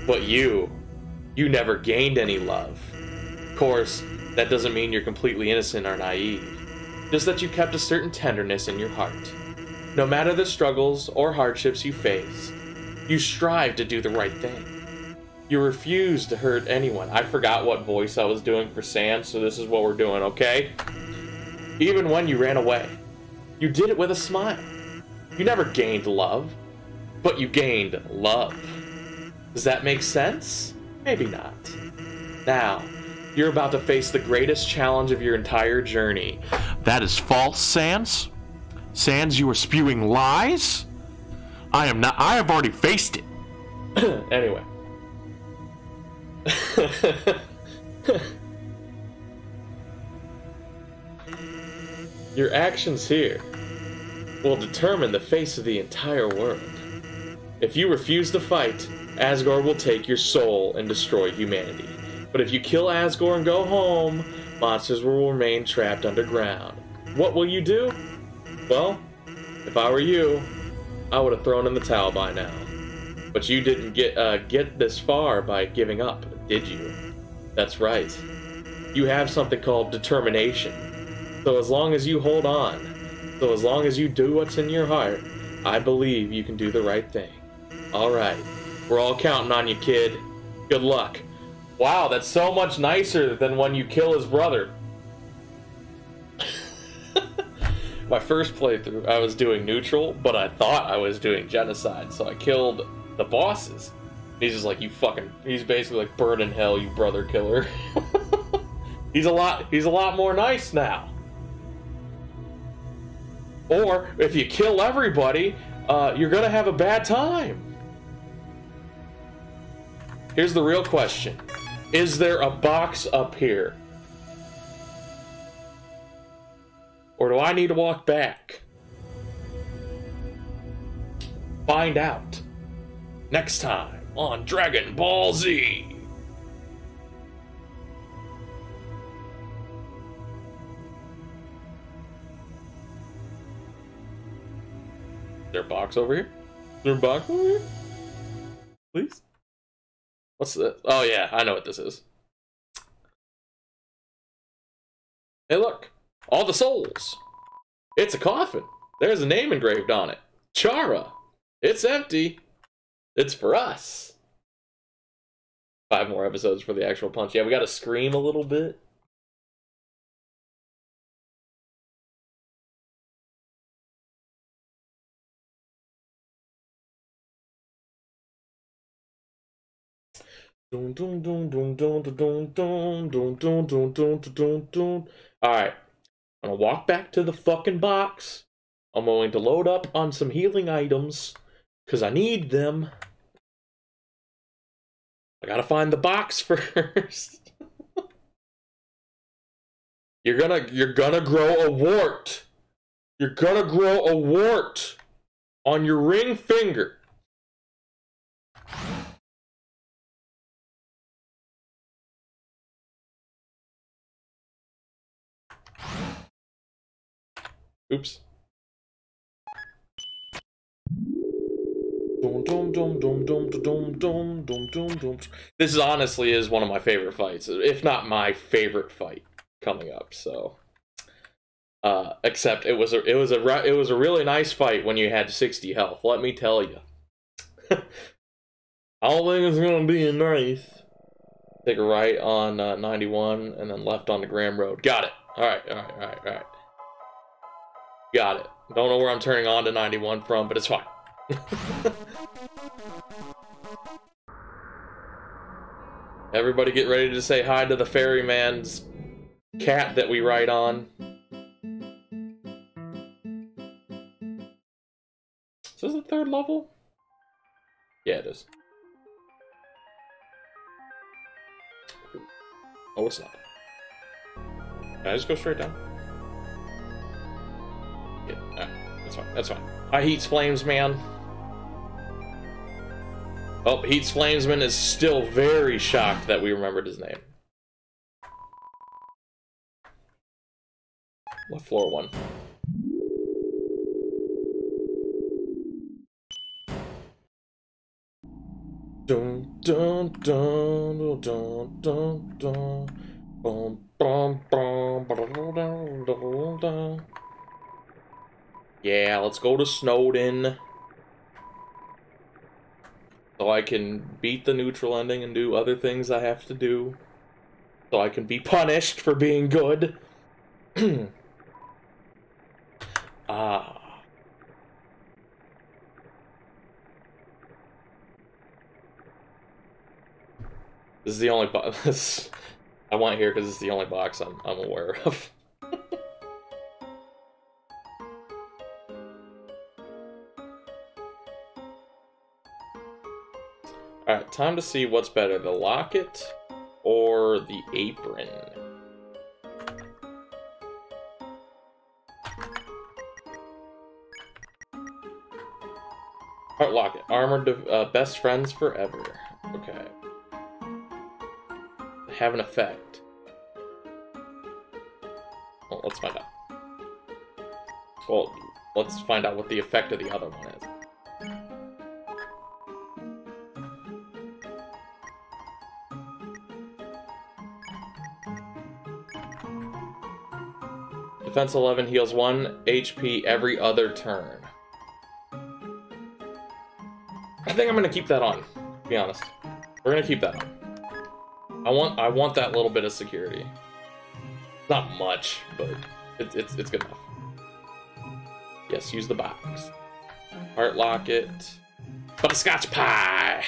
But you, you never gained any love. Of course, that doesn't mean you're completely innocent or naive, just that you kept a certain tenderness in your heart. No matter the struggles or hardships you face, you strive to do the right thing. You refuse to hurt anyone. I forgot what voice I was doing for Sans, so this is what we're doing, okay? Even when you ran away, you did it with a smile. You never gained love, but you gained love. Does that make sense? Maybe not. Now, you're about to face the greatest challenge of your entire journey. That is false, Sans. Sans, you are spewing lies. I am not. I have already faced it. anyway. Your actions here will determine the face of the entire world. If you refuse to fight, Asgore will take your soul and destroy humanity. But if you kill Asgore and go home, monsters will remain trapped underground. What will you do? Well, if I were you, I would have thrown in the towel by now. But you didn't get uh, get this far by giving up, did you? That's right. You have something called determination. So as long as you hold on, so as long as you do what's in your heart, I believe you can do the right thing. All right. We're all counting on you, kid. Good luck. Wow, that's so much nicer than when you kill his brother. My first playthrough, I was doing neutral, but I thought I was doing genocide, so I killed the bosses. He's just like, you fucking. He's basically like, burn in hell, you brother killer. he's a lot. He's a lot more nice now. Or if you kill everybody, uh, you're gonna have a bad time. Here's the real question Is there a box up here? Or do I need to walk back? Find out next time on Dragon Ball Z. Is there a box over here? Is there a box over here? Please? What's this? Oh yeah, I know what this is. Hey look, all the souls. It's a coffin. There's a name engraved on it. Chara. It's empty. It's for us. Five more episodes for the actual punch. Yeah, we gotta scream a little bit. All right, I'm gonna walk back to the fucking box. I'm going to load up on some healing items because I need them. I gotta find the box first. you're gonna you're gonna grow a wart. You're gonna grow a wart on your ring finger. Dum. This is honestly is one of my favorite fights, if not my favorite fight coming up. So, uh, except it was a it was a it was a really nice fight when you had sixty health. Let me tell you. I don't think it's gonna be nice. Take a right on uh, ninety one and then left on the Graham Road. Got it. All right, all right, all right, all right. Got it. Don't know where I'm turning on to 91 from, but it's fine. Everybody get ready to say hi to the ferryman's cat that we ride on. Is this the third level? Yeah, it is. Oh, it's not. Can I just go straight down? That's fine, that's fine. Hi, Heats Flamesman. Oh, Heats Flamesman is still very shocked that we remembered his name. What floor one? Dun dun dun dun dun dun da-da-da. Yeah, let's go to Snowdin. So I can beat the neutral ending and do other things I have to do. So I can be punished for being good. ah. This is the only box I want here because it's the only box I'm, I'm aware of. Alright, time to see what's better, the locket or the apron. Heart locket, armored uh, best friends forever. Okay. Have an effect. Well, let's find out. Well, let's find out what the effect of the other one is. Defense 11 heals 1 HP every other turn. I think I'm gonna keep that on, to be honest. We're gonna keep that on. I want I want that little bit of security. Not much, but it, it's it's good enough. Yes, use the box. Heart locket. Butterscotch pie!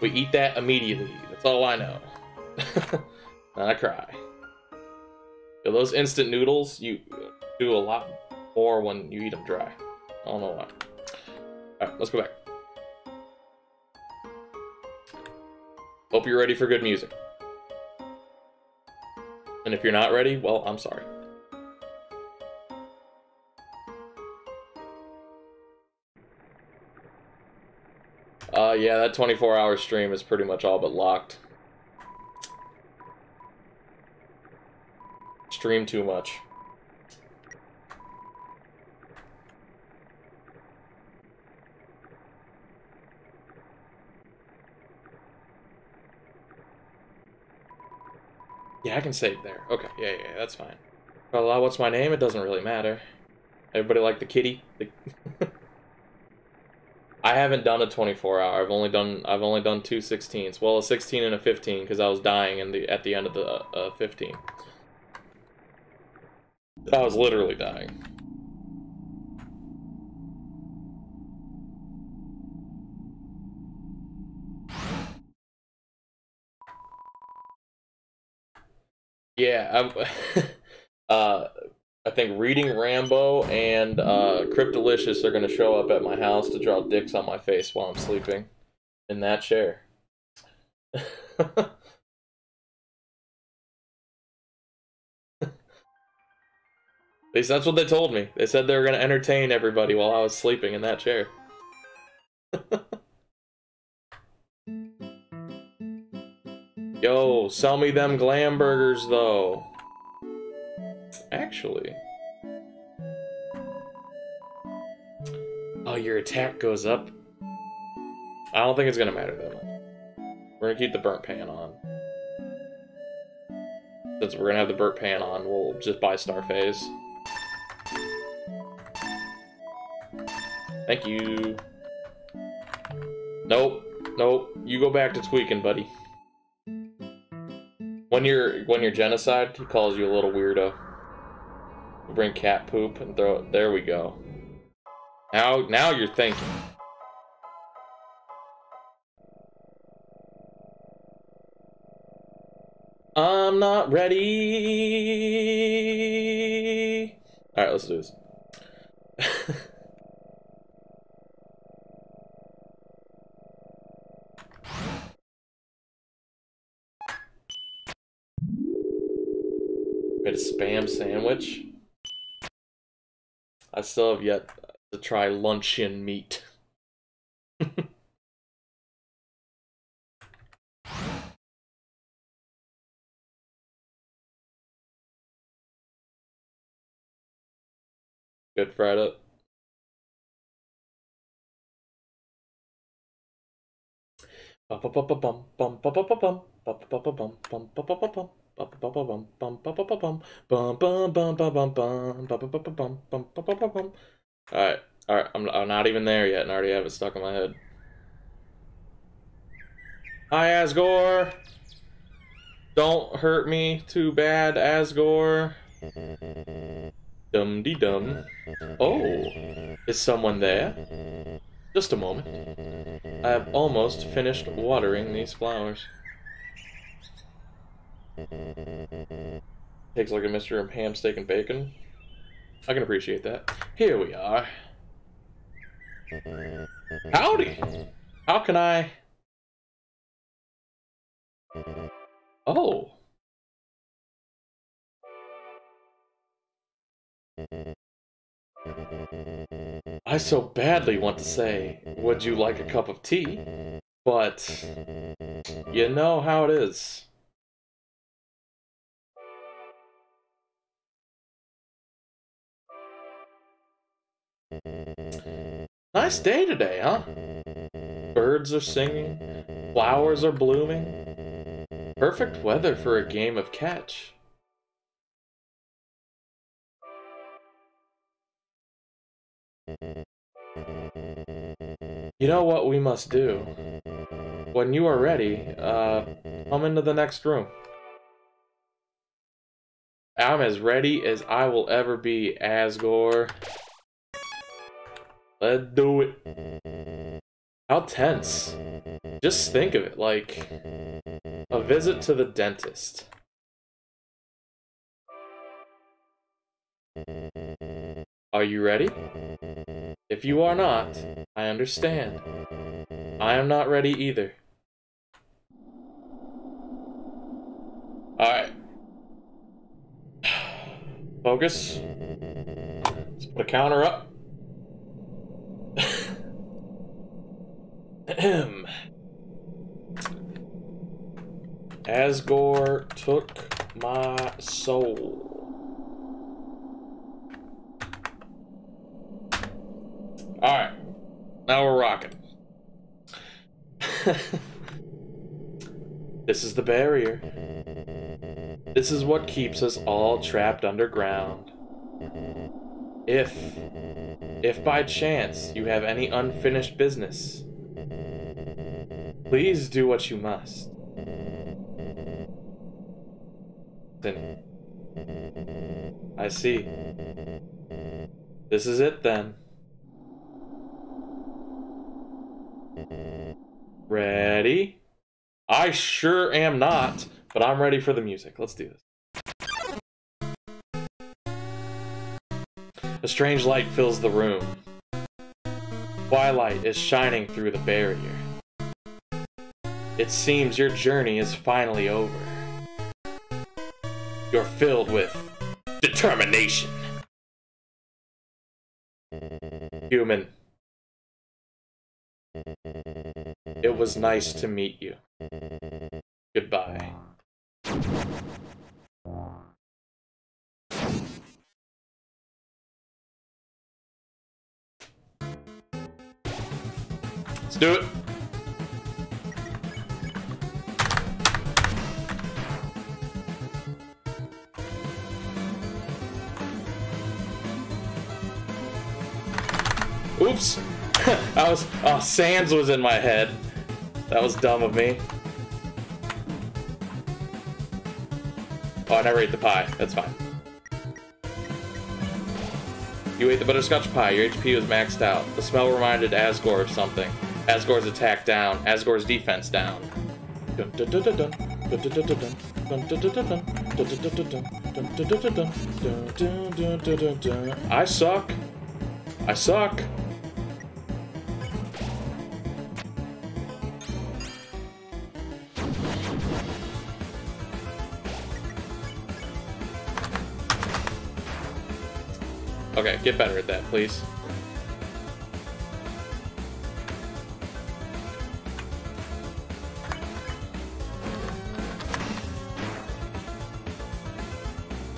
We eat that immediately. That's all I know. and I cry. Those instant noodles, you do a lot more when you eat them dry. I don't know why. Alright, let's go back. Hope you're ready for good music. And if you're not ready, well, I'm sorry. Uh, yeah, that 24 hour stream is pretty much all but locked. Stream too much. Yeah, I can save there. Okay, yeah, yeah, that's fine. Well, what's my name? It doesn't really matter. Everybody like the kitty? The... I haven't done a 24 hour. I've only done I've only done two 16s. Well, a 16 and a 15 because I was dying in the at the end of the uh, 15. I was literally dying. Yeah, i uh, I think reading Rambo and uh, Cryptolicious are going to show up at my house to draw dicks on my face while I'm sleeping in that chair. At least that's what they told me. They said they were gonna entertain everybody while I was sleeping in that chair. Yo, sell me them Glamburgers though. Actually. Oh, your attack goes up. I don't think it's gonna matter that much. We're gonna keep the burnt pan on. Since we're gonna have the burnt pan on, we'll just buy Star Thank you. Nope. Nope. You go back to tweaking, buddy. When you're when you're genocide, he calls you a little weirdo. You bring cat poop and throw it. There we go. Now now you're thinking. I'm not ready. All right, let's do this. sandwich. I still have yet to try luncheon meat. Good fried up. Alright, alright, I'm, I'm not even there yet and I already have it stuck in my head. Hi, Asgore! Don't hurt me too bad, Asgore. Dum dee dum. Oh, is someone there? Just a moment. I have almost finished watering these flowers. Takes like a mixture of ham, steak, and bacon. I can appreciate that. Here we are. Howdy! How can I... Oh. I so badly want to say, would you like a cup of tea? But, you know how it is. Nice day today, huh? Birds are singing, flowers are blooming. Perfect weather for a game of catch. You know what we must do? When you are ready, uh, come into the next room. I'm as ready as I will ever be, Asgore. Let's do it. How tense. Just think of it, like a visit to the dentist. Are you ready? If you are not, I understand. I am not ready either. Alright. Focus. Let's put a counter up. Asgore took my soul. Alright. Now we're rocking. this is the barrier. This is what keeps us all trapped underground. If, if by chance you have any unfinished business, please do what you must. I see. This is it then. Ready? I sure am not, but I'm ready for the music. Let's do this. Strange light fills the room. Twilight is shining through the barrier. It seems your journey is finally over. You're filled with determination. Human. It was nice to meet you. Goodbye. Do it. Oops. I was oh Sans was in my head. That was dumb of me. Oh, I never ate the pie. That's fine. You ate the butterscotch pie. Your HP was maxed out. The smell reminded Asgore of something. Asgore's attack down. Asgore's defense down. I suck. I suck. Okay, get better at that, please.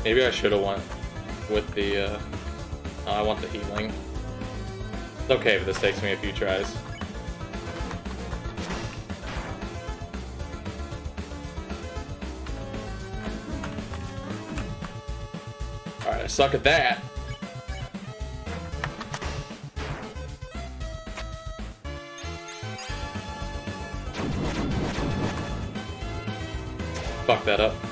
Maybe I should have went with the, uh... I want the healing. It's okay if this takes me a few tries. Alright, I suck at that. Fuck that up.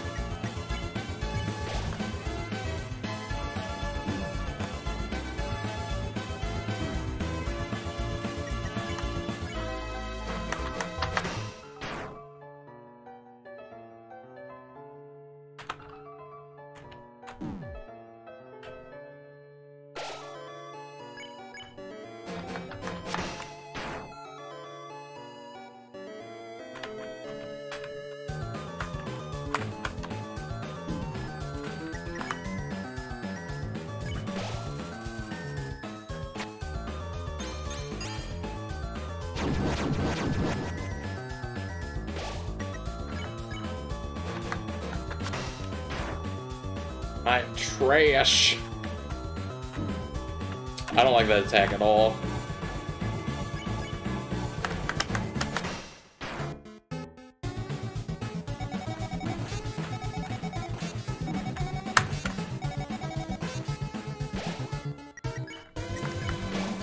I don't like that attack at all.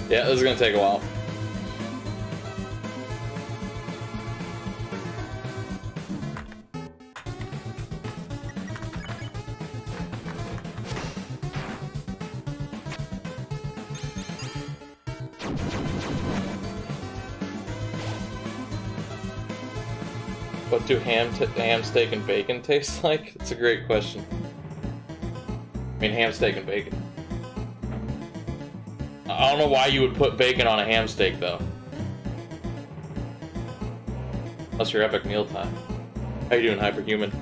Yeah, this is gonna take a while. Do ham, ham steak and bacon taste like? It's a great question. I mean, ham steak and bacon. I don't know why you would put bacon on a ham steak, though. Unless you're epic mealtime. How you doing, Hyperhuman?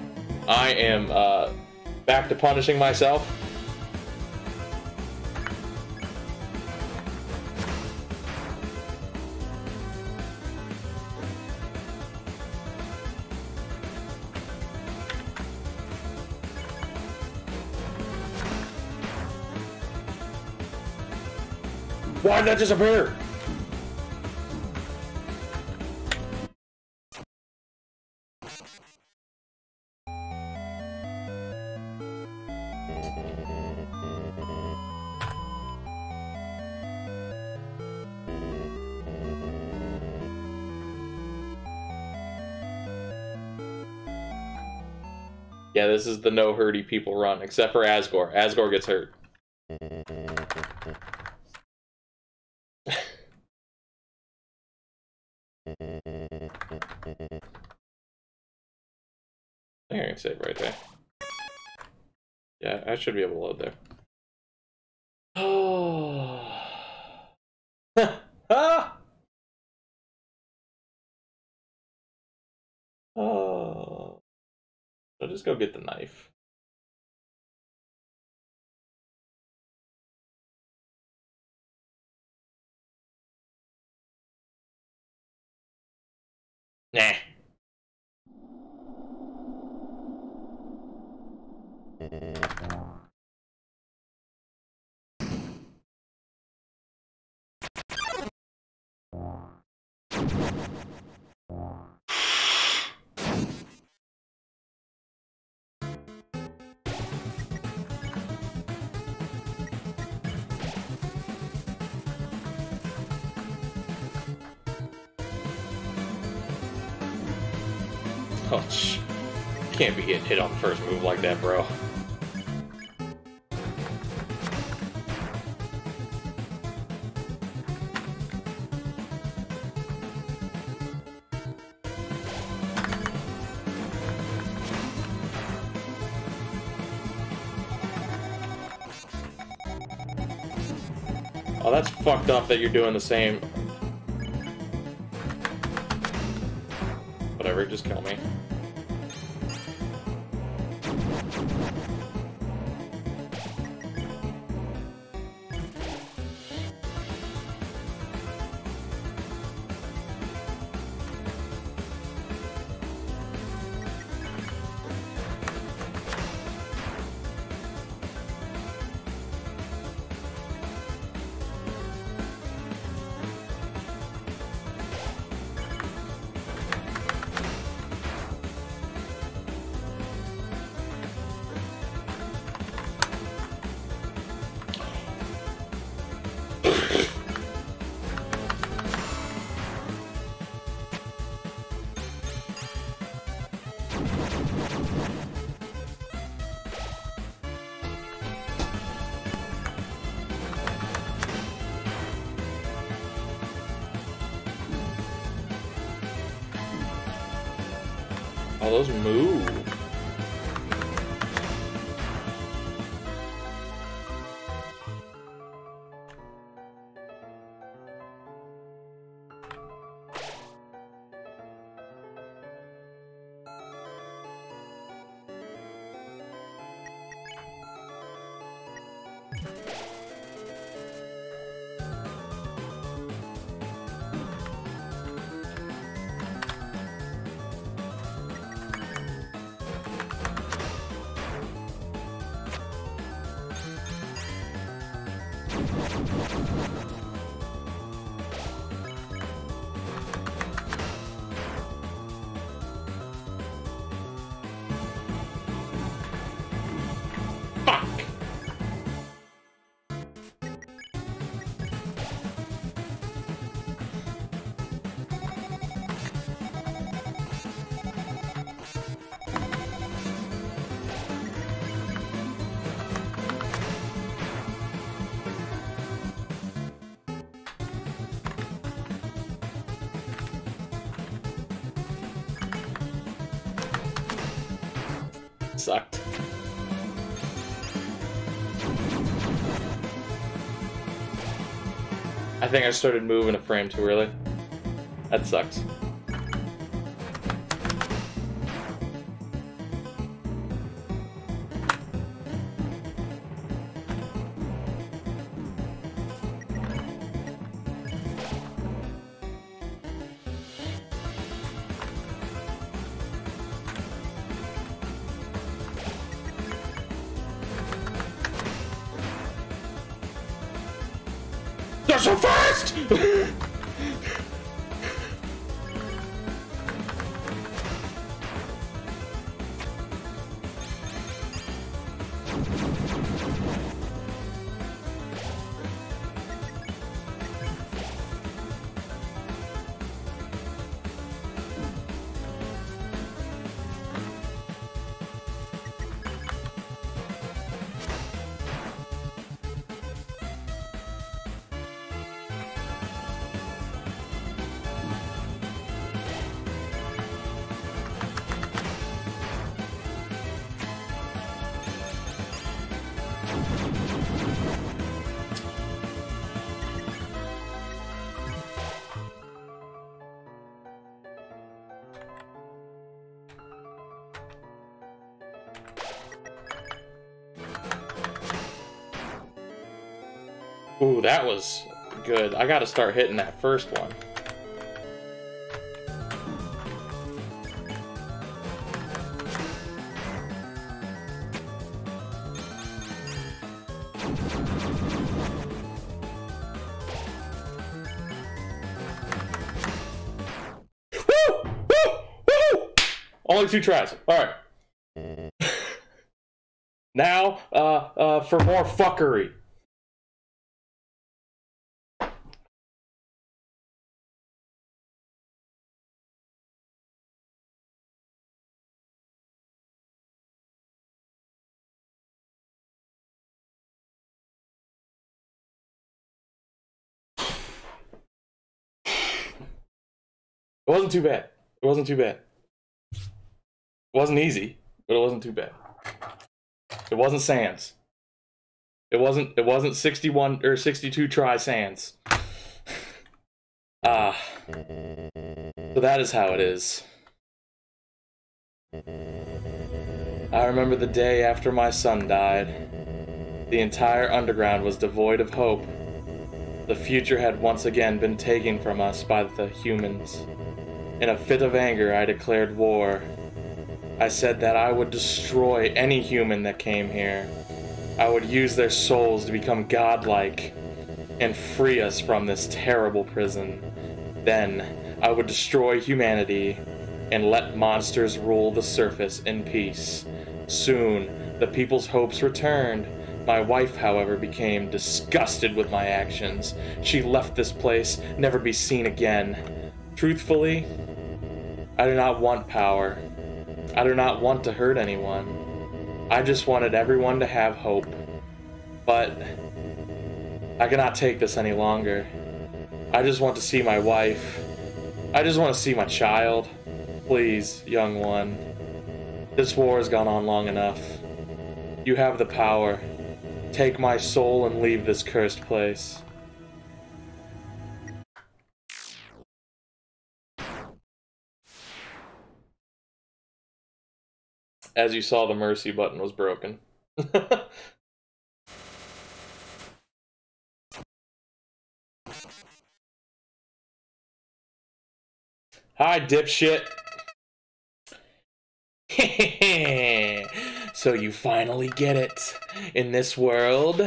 I am uh, back to punishing myself. Why did that disappear? Yeah, this is the no hurty people run, except for Asgore. Asgore gets hurt. I can save right there. Yeah, I should be able to load there. Oh. ah! Oh. I'll just go get the knife. Nah. Oh, sh- you can't be getting hit on the first move like that, bro. Oh, that's fucked up that you're doing the same. Just kill me. ハハハハ! Think I started moving a frame too early. That sucks. Good. I gotta start hitting that first one. Woo! Woo! Woo! Only two tries. All right. now, uh, uh, for more fuckery. Wasn't too bad. It wasn't too bad. It wasn't easy, but it wasn't too bad. It wasn't Sans. It wasn't it wasn't 61 or 62 try Sans. Ah. so that is how it is. I remember the day after my son died. The entire underground was devoid of hope. The future had once again been taken from us by the humans. In a fit of anger, I declared war. I said that I would destroy any human that came here. I would use their souls to become godlike and free us from this terrible prison. Then, I would destroy humanity and let monsters rule the surface in peace. Soon, the people's hopes returned. My wife, however, became disgusted with my actions. She left this place, never be seen again. Truthfully, I do not want power. I do not want to hurt anyone. I just wanted everyone to have hope. But I cannot take this any longer. I just want to see my wife. I just want to see my child. Please, young one. This war has gone on long enough. You have the power. Take my soul and leave this cursed place. As you saw, the mercy button was broken. Hi, dipshit. so you finally get it. In this world,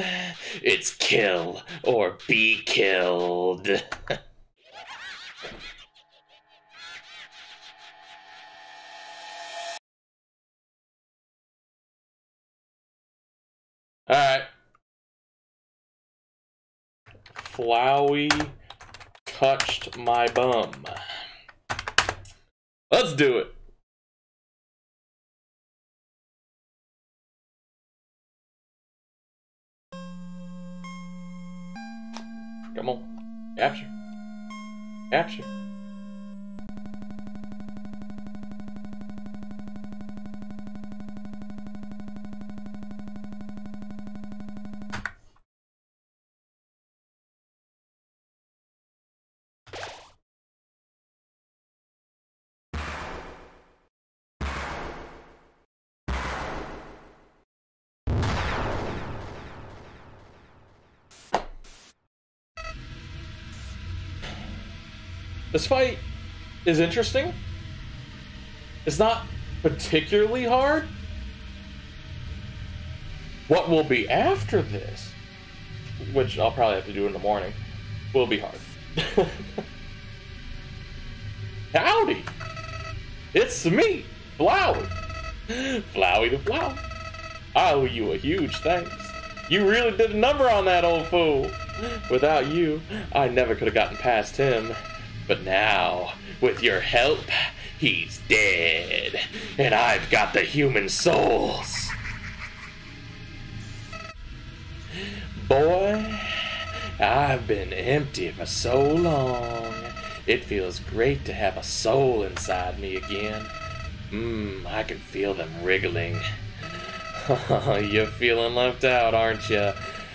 it's kill or be killed. Alright. Flowey touched my bum. Let's do it. Come on. Capture. Capture. This fight is interesting. It's not particularly hard. What will be after this, which I'll probably have to do in the morning, will be hard. Howdy! It's me, Flowey. Flowey the Flower. I owe you a huge thanks. You really did a number on that old fool. Without you, I never could have gotten past him. But now, with your help, he's dead. And I've got the human souls. Boy, I've been empty for so long. It feels great to have a soul inside me again. Mmm, I can feel them wriggling. You're feeling left out, aren't you?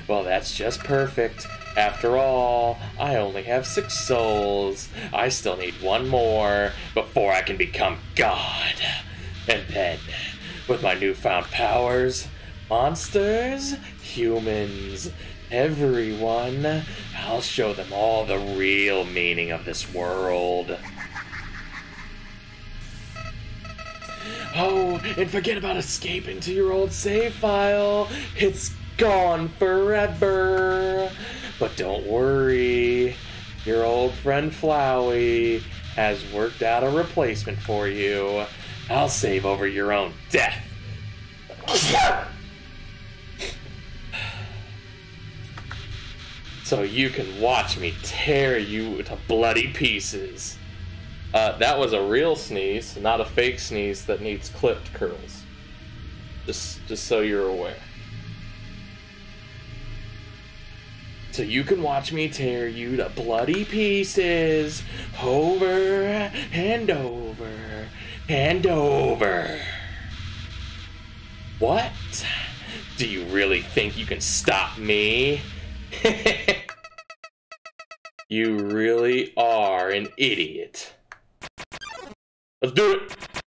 Well, that's just perfect. After all, I only have six souls. I still need one more before I can become God. And then, With my newfound powers, monsters, humans, everyone, I'll show them all the real meaning of this world. Oh, and forget about escaping to your old save file. It's gone forever. But don't worry, your old friend Flowey has worked out a replacement for you. I'll save over your own death. so you can watch me tear you to bloody pieces. Uh, that was a real sneeze, not a fake sneeze that needs clipped curls. Just, just so you're aware. So you can watch me tear you to bloody pieces, over and over and over. What? Do you really think you can stop me? you really are an idiot. Let's do it!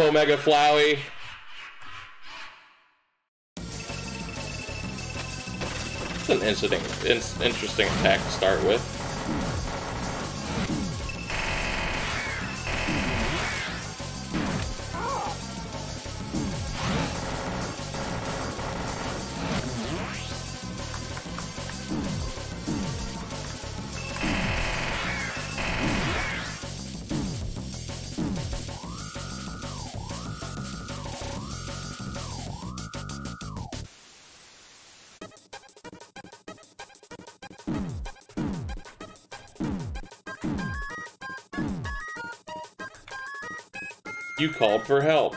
Omega Flowey? It's an interesting, in- interesting attack to start with. You called for help.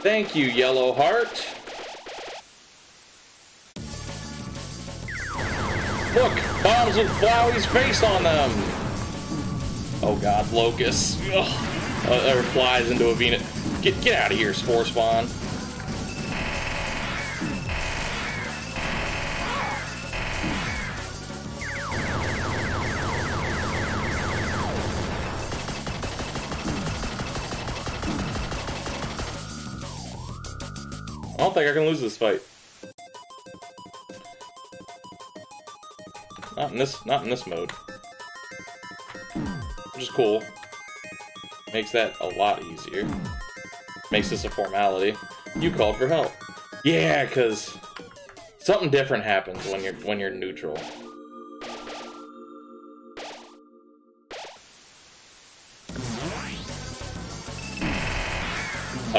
Thank you, Yellow Heart. Look, bombs with Flowey's face on them. Oh god, locusts. Ugh. Uh, there flies into a Venus. Get get out of here, Spore Spawn. Think I can lose this fight. Not in this not in this mode. Which is cool. Makes that a lot easier. Makes this a formality. You called for help. Yeah, cause something different happens when you're when you're neutral.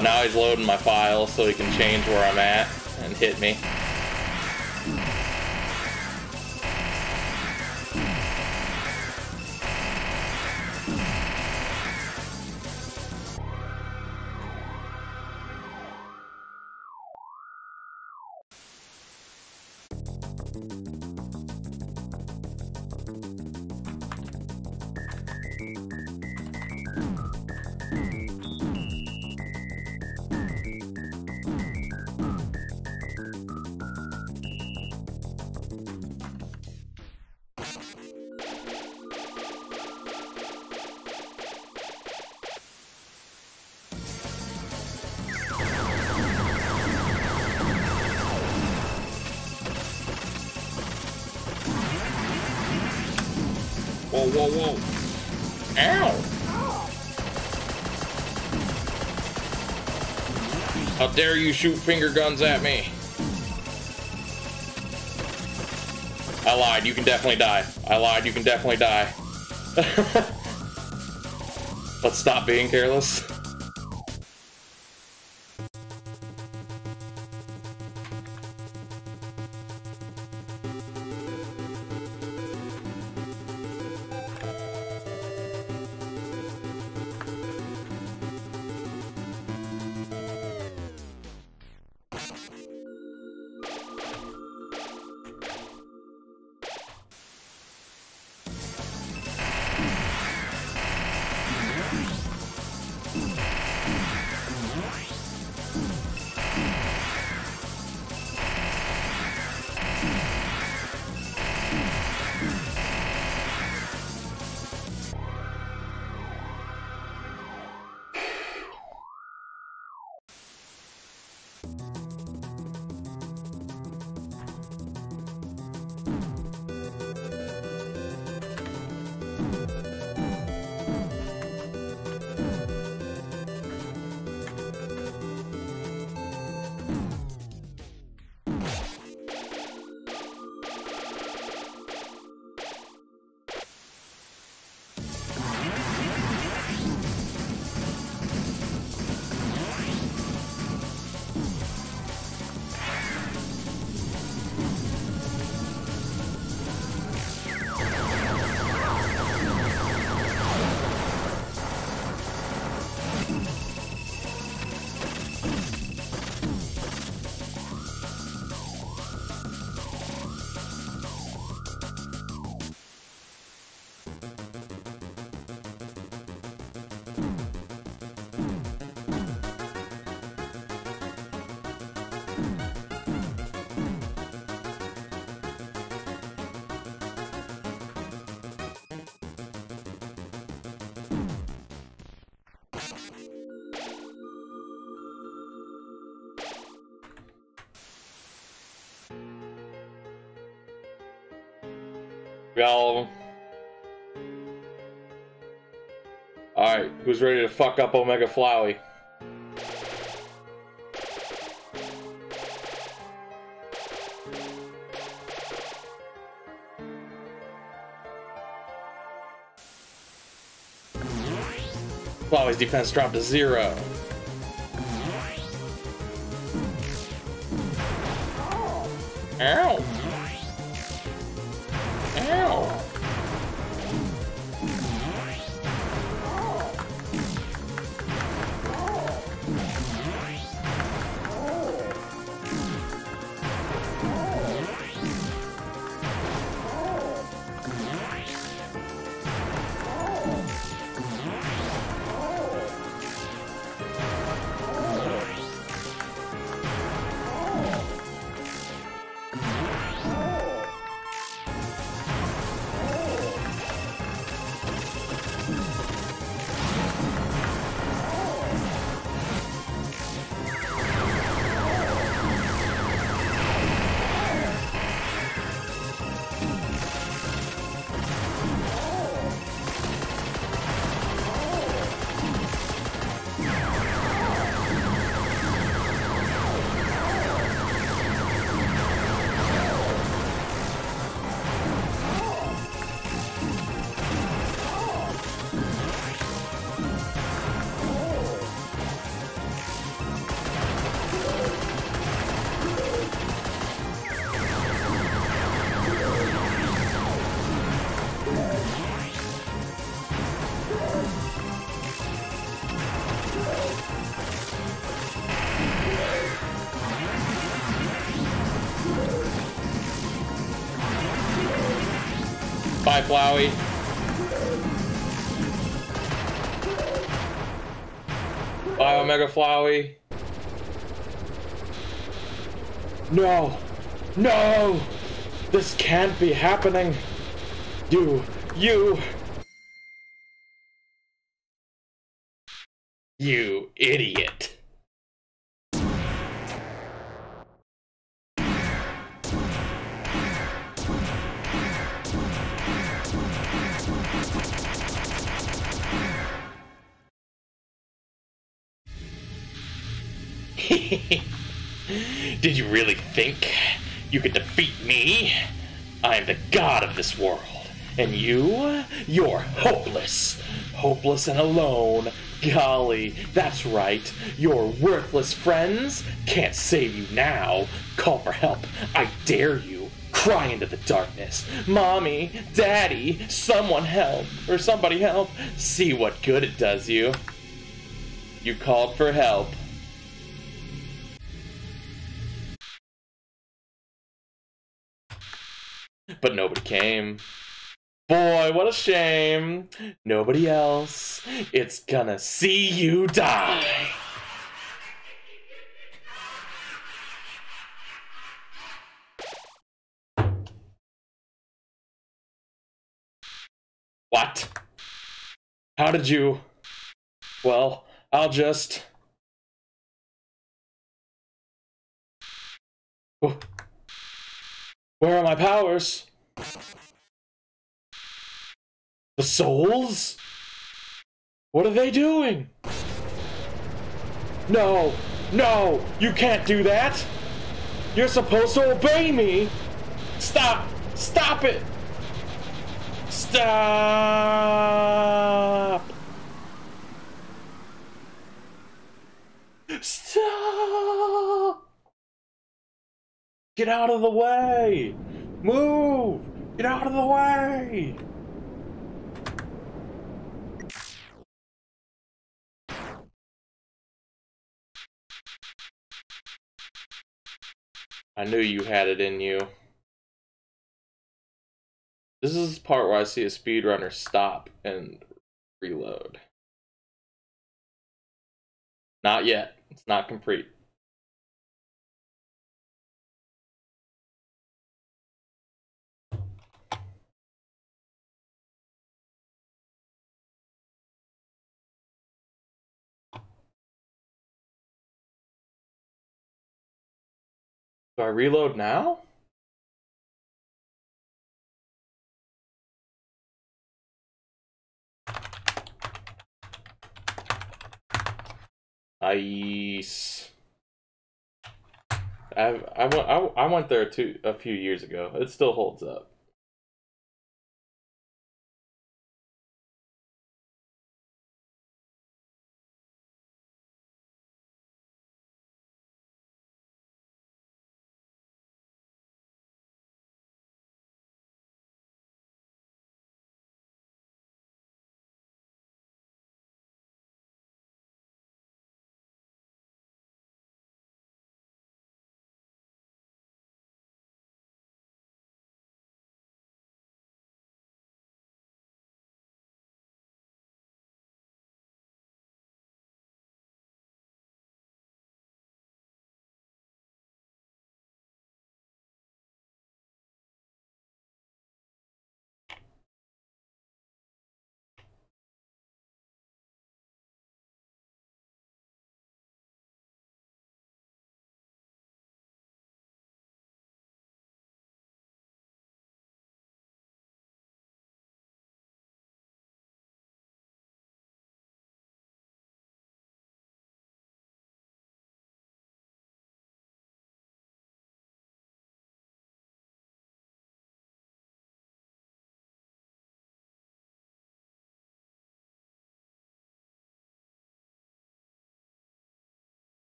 Now he's loading my file so he can change where I'm at and hit me. Dare you shoot finger guns at me? I lied, you can definitely die. I lied, you can definitely die. Let's stop being careless. Alright, who's ready to fuck up Omega Flowey? Flowey's defense dropped to zero. Flowey. No! No! This can't be happening! You, you! You idiot! Really think you could defeat me? I am the god of this world, and you, you're hopeless. Hopeless and alone. Golly, that's right. Your worthless friends can't save you now. Call for help. I dare you. Cry into the darkness. Mommy, Daddy, someone help. Or somebody help. See what good it does you. You called for help. But nobody came. Boy, what a shame. Nobody else. It's gonna see you die. What? How did you? Well, I'll just. Oh. Where are my powers? The souls? What are they doing? No, no, you can't do that. You're supposed to obey me. Stop, stop it. Stop. Stop. Get out of the way! Move! Get out of the way! I knew you had it in you. This is the part where I see a speedrunner stop and reload. Not yet. It's not complete. Do I reload now? Nice. I I went I, I went there two a few years ago. It still holds up.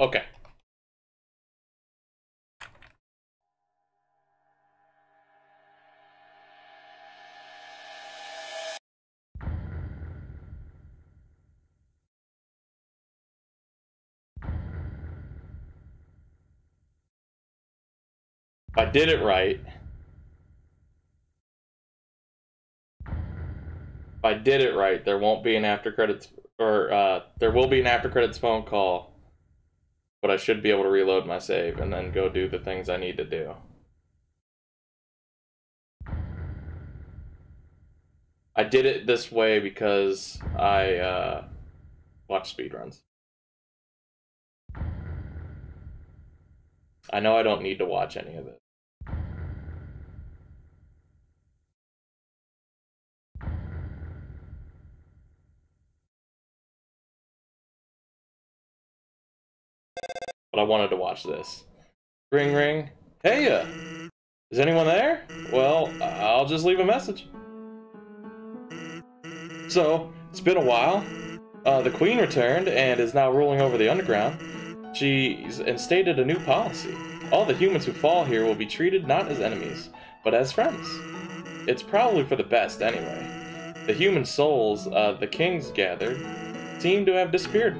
Okay. I did it right. If I did it right, there won't be an after credits or uh, there will be an after credits phone call but I should be able to reload my save and then go do the things I need to do. I did it this way because I uh, watch speedruns. I know I don't need to watch any of it. But I wanted to watch this. Ring ring. Hey, uh, is anyone there? Well, I'll just leave a message. So, it's been a while. Uh, the Queen returned and is now ruling over the underground. She's instated a new policy. All the humans who fall here will be treated not as enemies, but as friends. It's probably for the best anyway. The human souls uh, the kings gathered seem to have disappeared.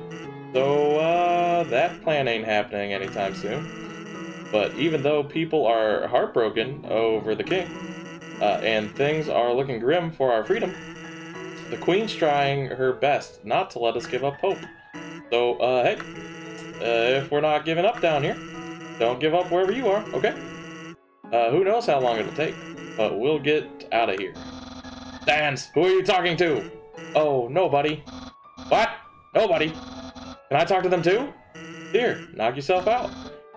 So, uh, that plan ain't happening anytime soon. But even though people are heartbroken over the king, uh, and things are looking grim for our freedom, the queen's trying her best not to let us give up hope. So, uh, hey, uh, if we're not giving up down here, don't give up wherever you are, okay? Uh, who knows how long it'll take, but we'll get out of here. Sans, who are you talking to? Oh, nobody. What? Nobody. Can I talk to them too? Here, knock yourself out.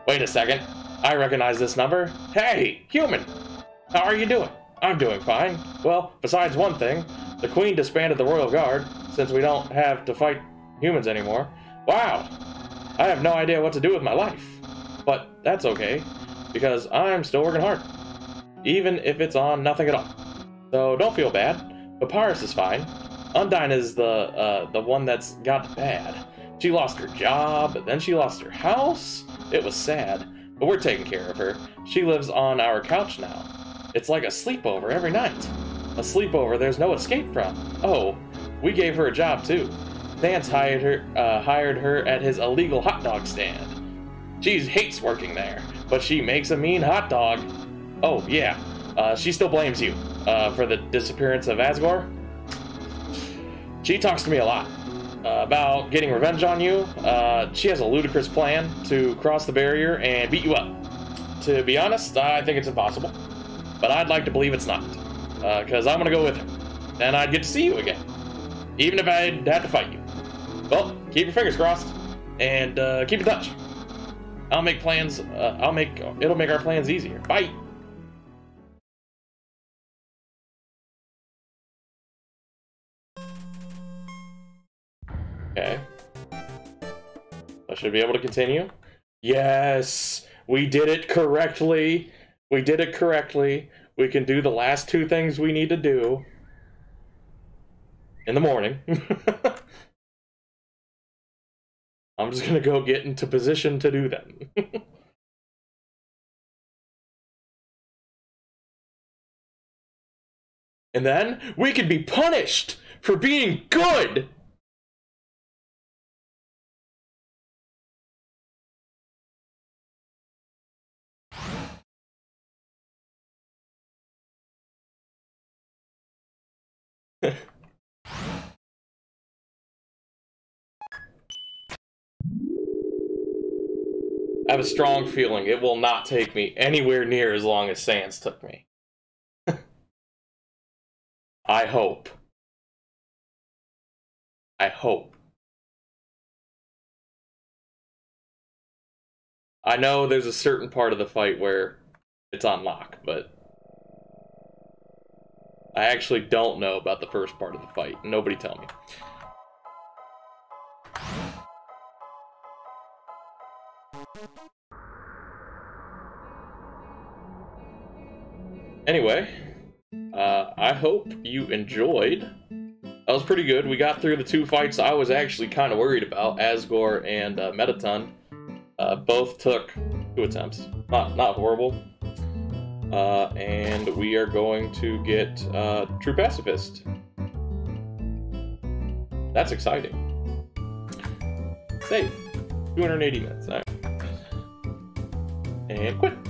Wait a second. I recognize this number. Hey, human! How are you doing? I'm doing fine. Well, besides one thing, the Queen disbanded the Royal Guard, since we don't have to fight humans anymore. Wow! I have no idea what to do with my life. But that's okay, because I'm still working hard. Even if it's on nothing at all. So don't feel bad. Papyrus is fine. Undyne is the, uh, the one that's got bad. She lost her job, then she lost her house. It was sad, but we're taking care of her. She lives on our couch now. It's like a sleepover every night. A sleepover there's no escape from. Oh, we gave her a job too. Sans hired her, uh, hired her at his illegal hot dog stand. She hates working there, but she makes a mean hot dog. Oh, yeah, uh, she still blames you uh, for the disappearance of Asgore. She talks to me a lot about getting revenge on you. Uh, she has a ludicrous plan to cross the barrier and beat you up. To be honest, I think it's impossible, but I'd like to believe it's not, because uh, I'm gonna go with her. and I'd get to see you again, even if I'd have to fight you. Well, keep your fingers crossed, and uh, keep in touch. I'll make plans. Uh, I'll make it'll make our plans easier. Bye. I should be able to continue. Yes, we did it correctly. We did it correctly. We can do the last two things we need to do in the morning. I'm just gonna go get into position to do them. and then we could be punished for being good. Have a strong feeling it will not take me anywhere near as long as Sans took me. I hope. I hope. I know there's a certain part of the fight where it's on lock, but I actually don't know about the first part of the fight. Nobody tell me. Anyway, uh, I hope you enjoyed. That was pretty good. We got through the two fights I was actually kind of worried about. Asgore and uh, Mettaton uh, both took two attempts. Not not horrible. Uh, and we are going to get uh, True Pacifist. That's exciting. Save. 280 minutes. All right. And quit.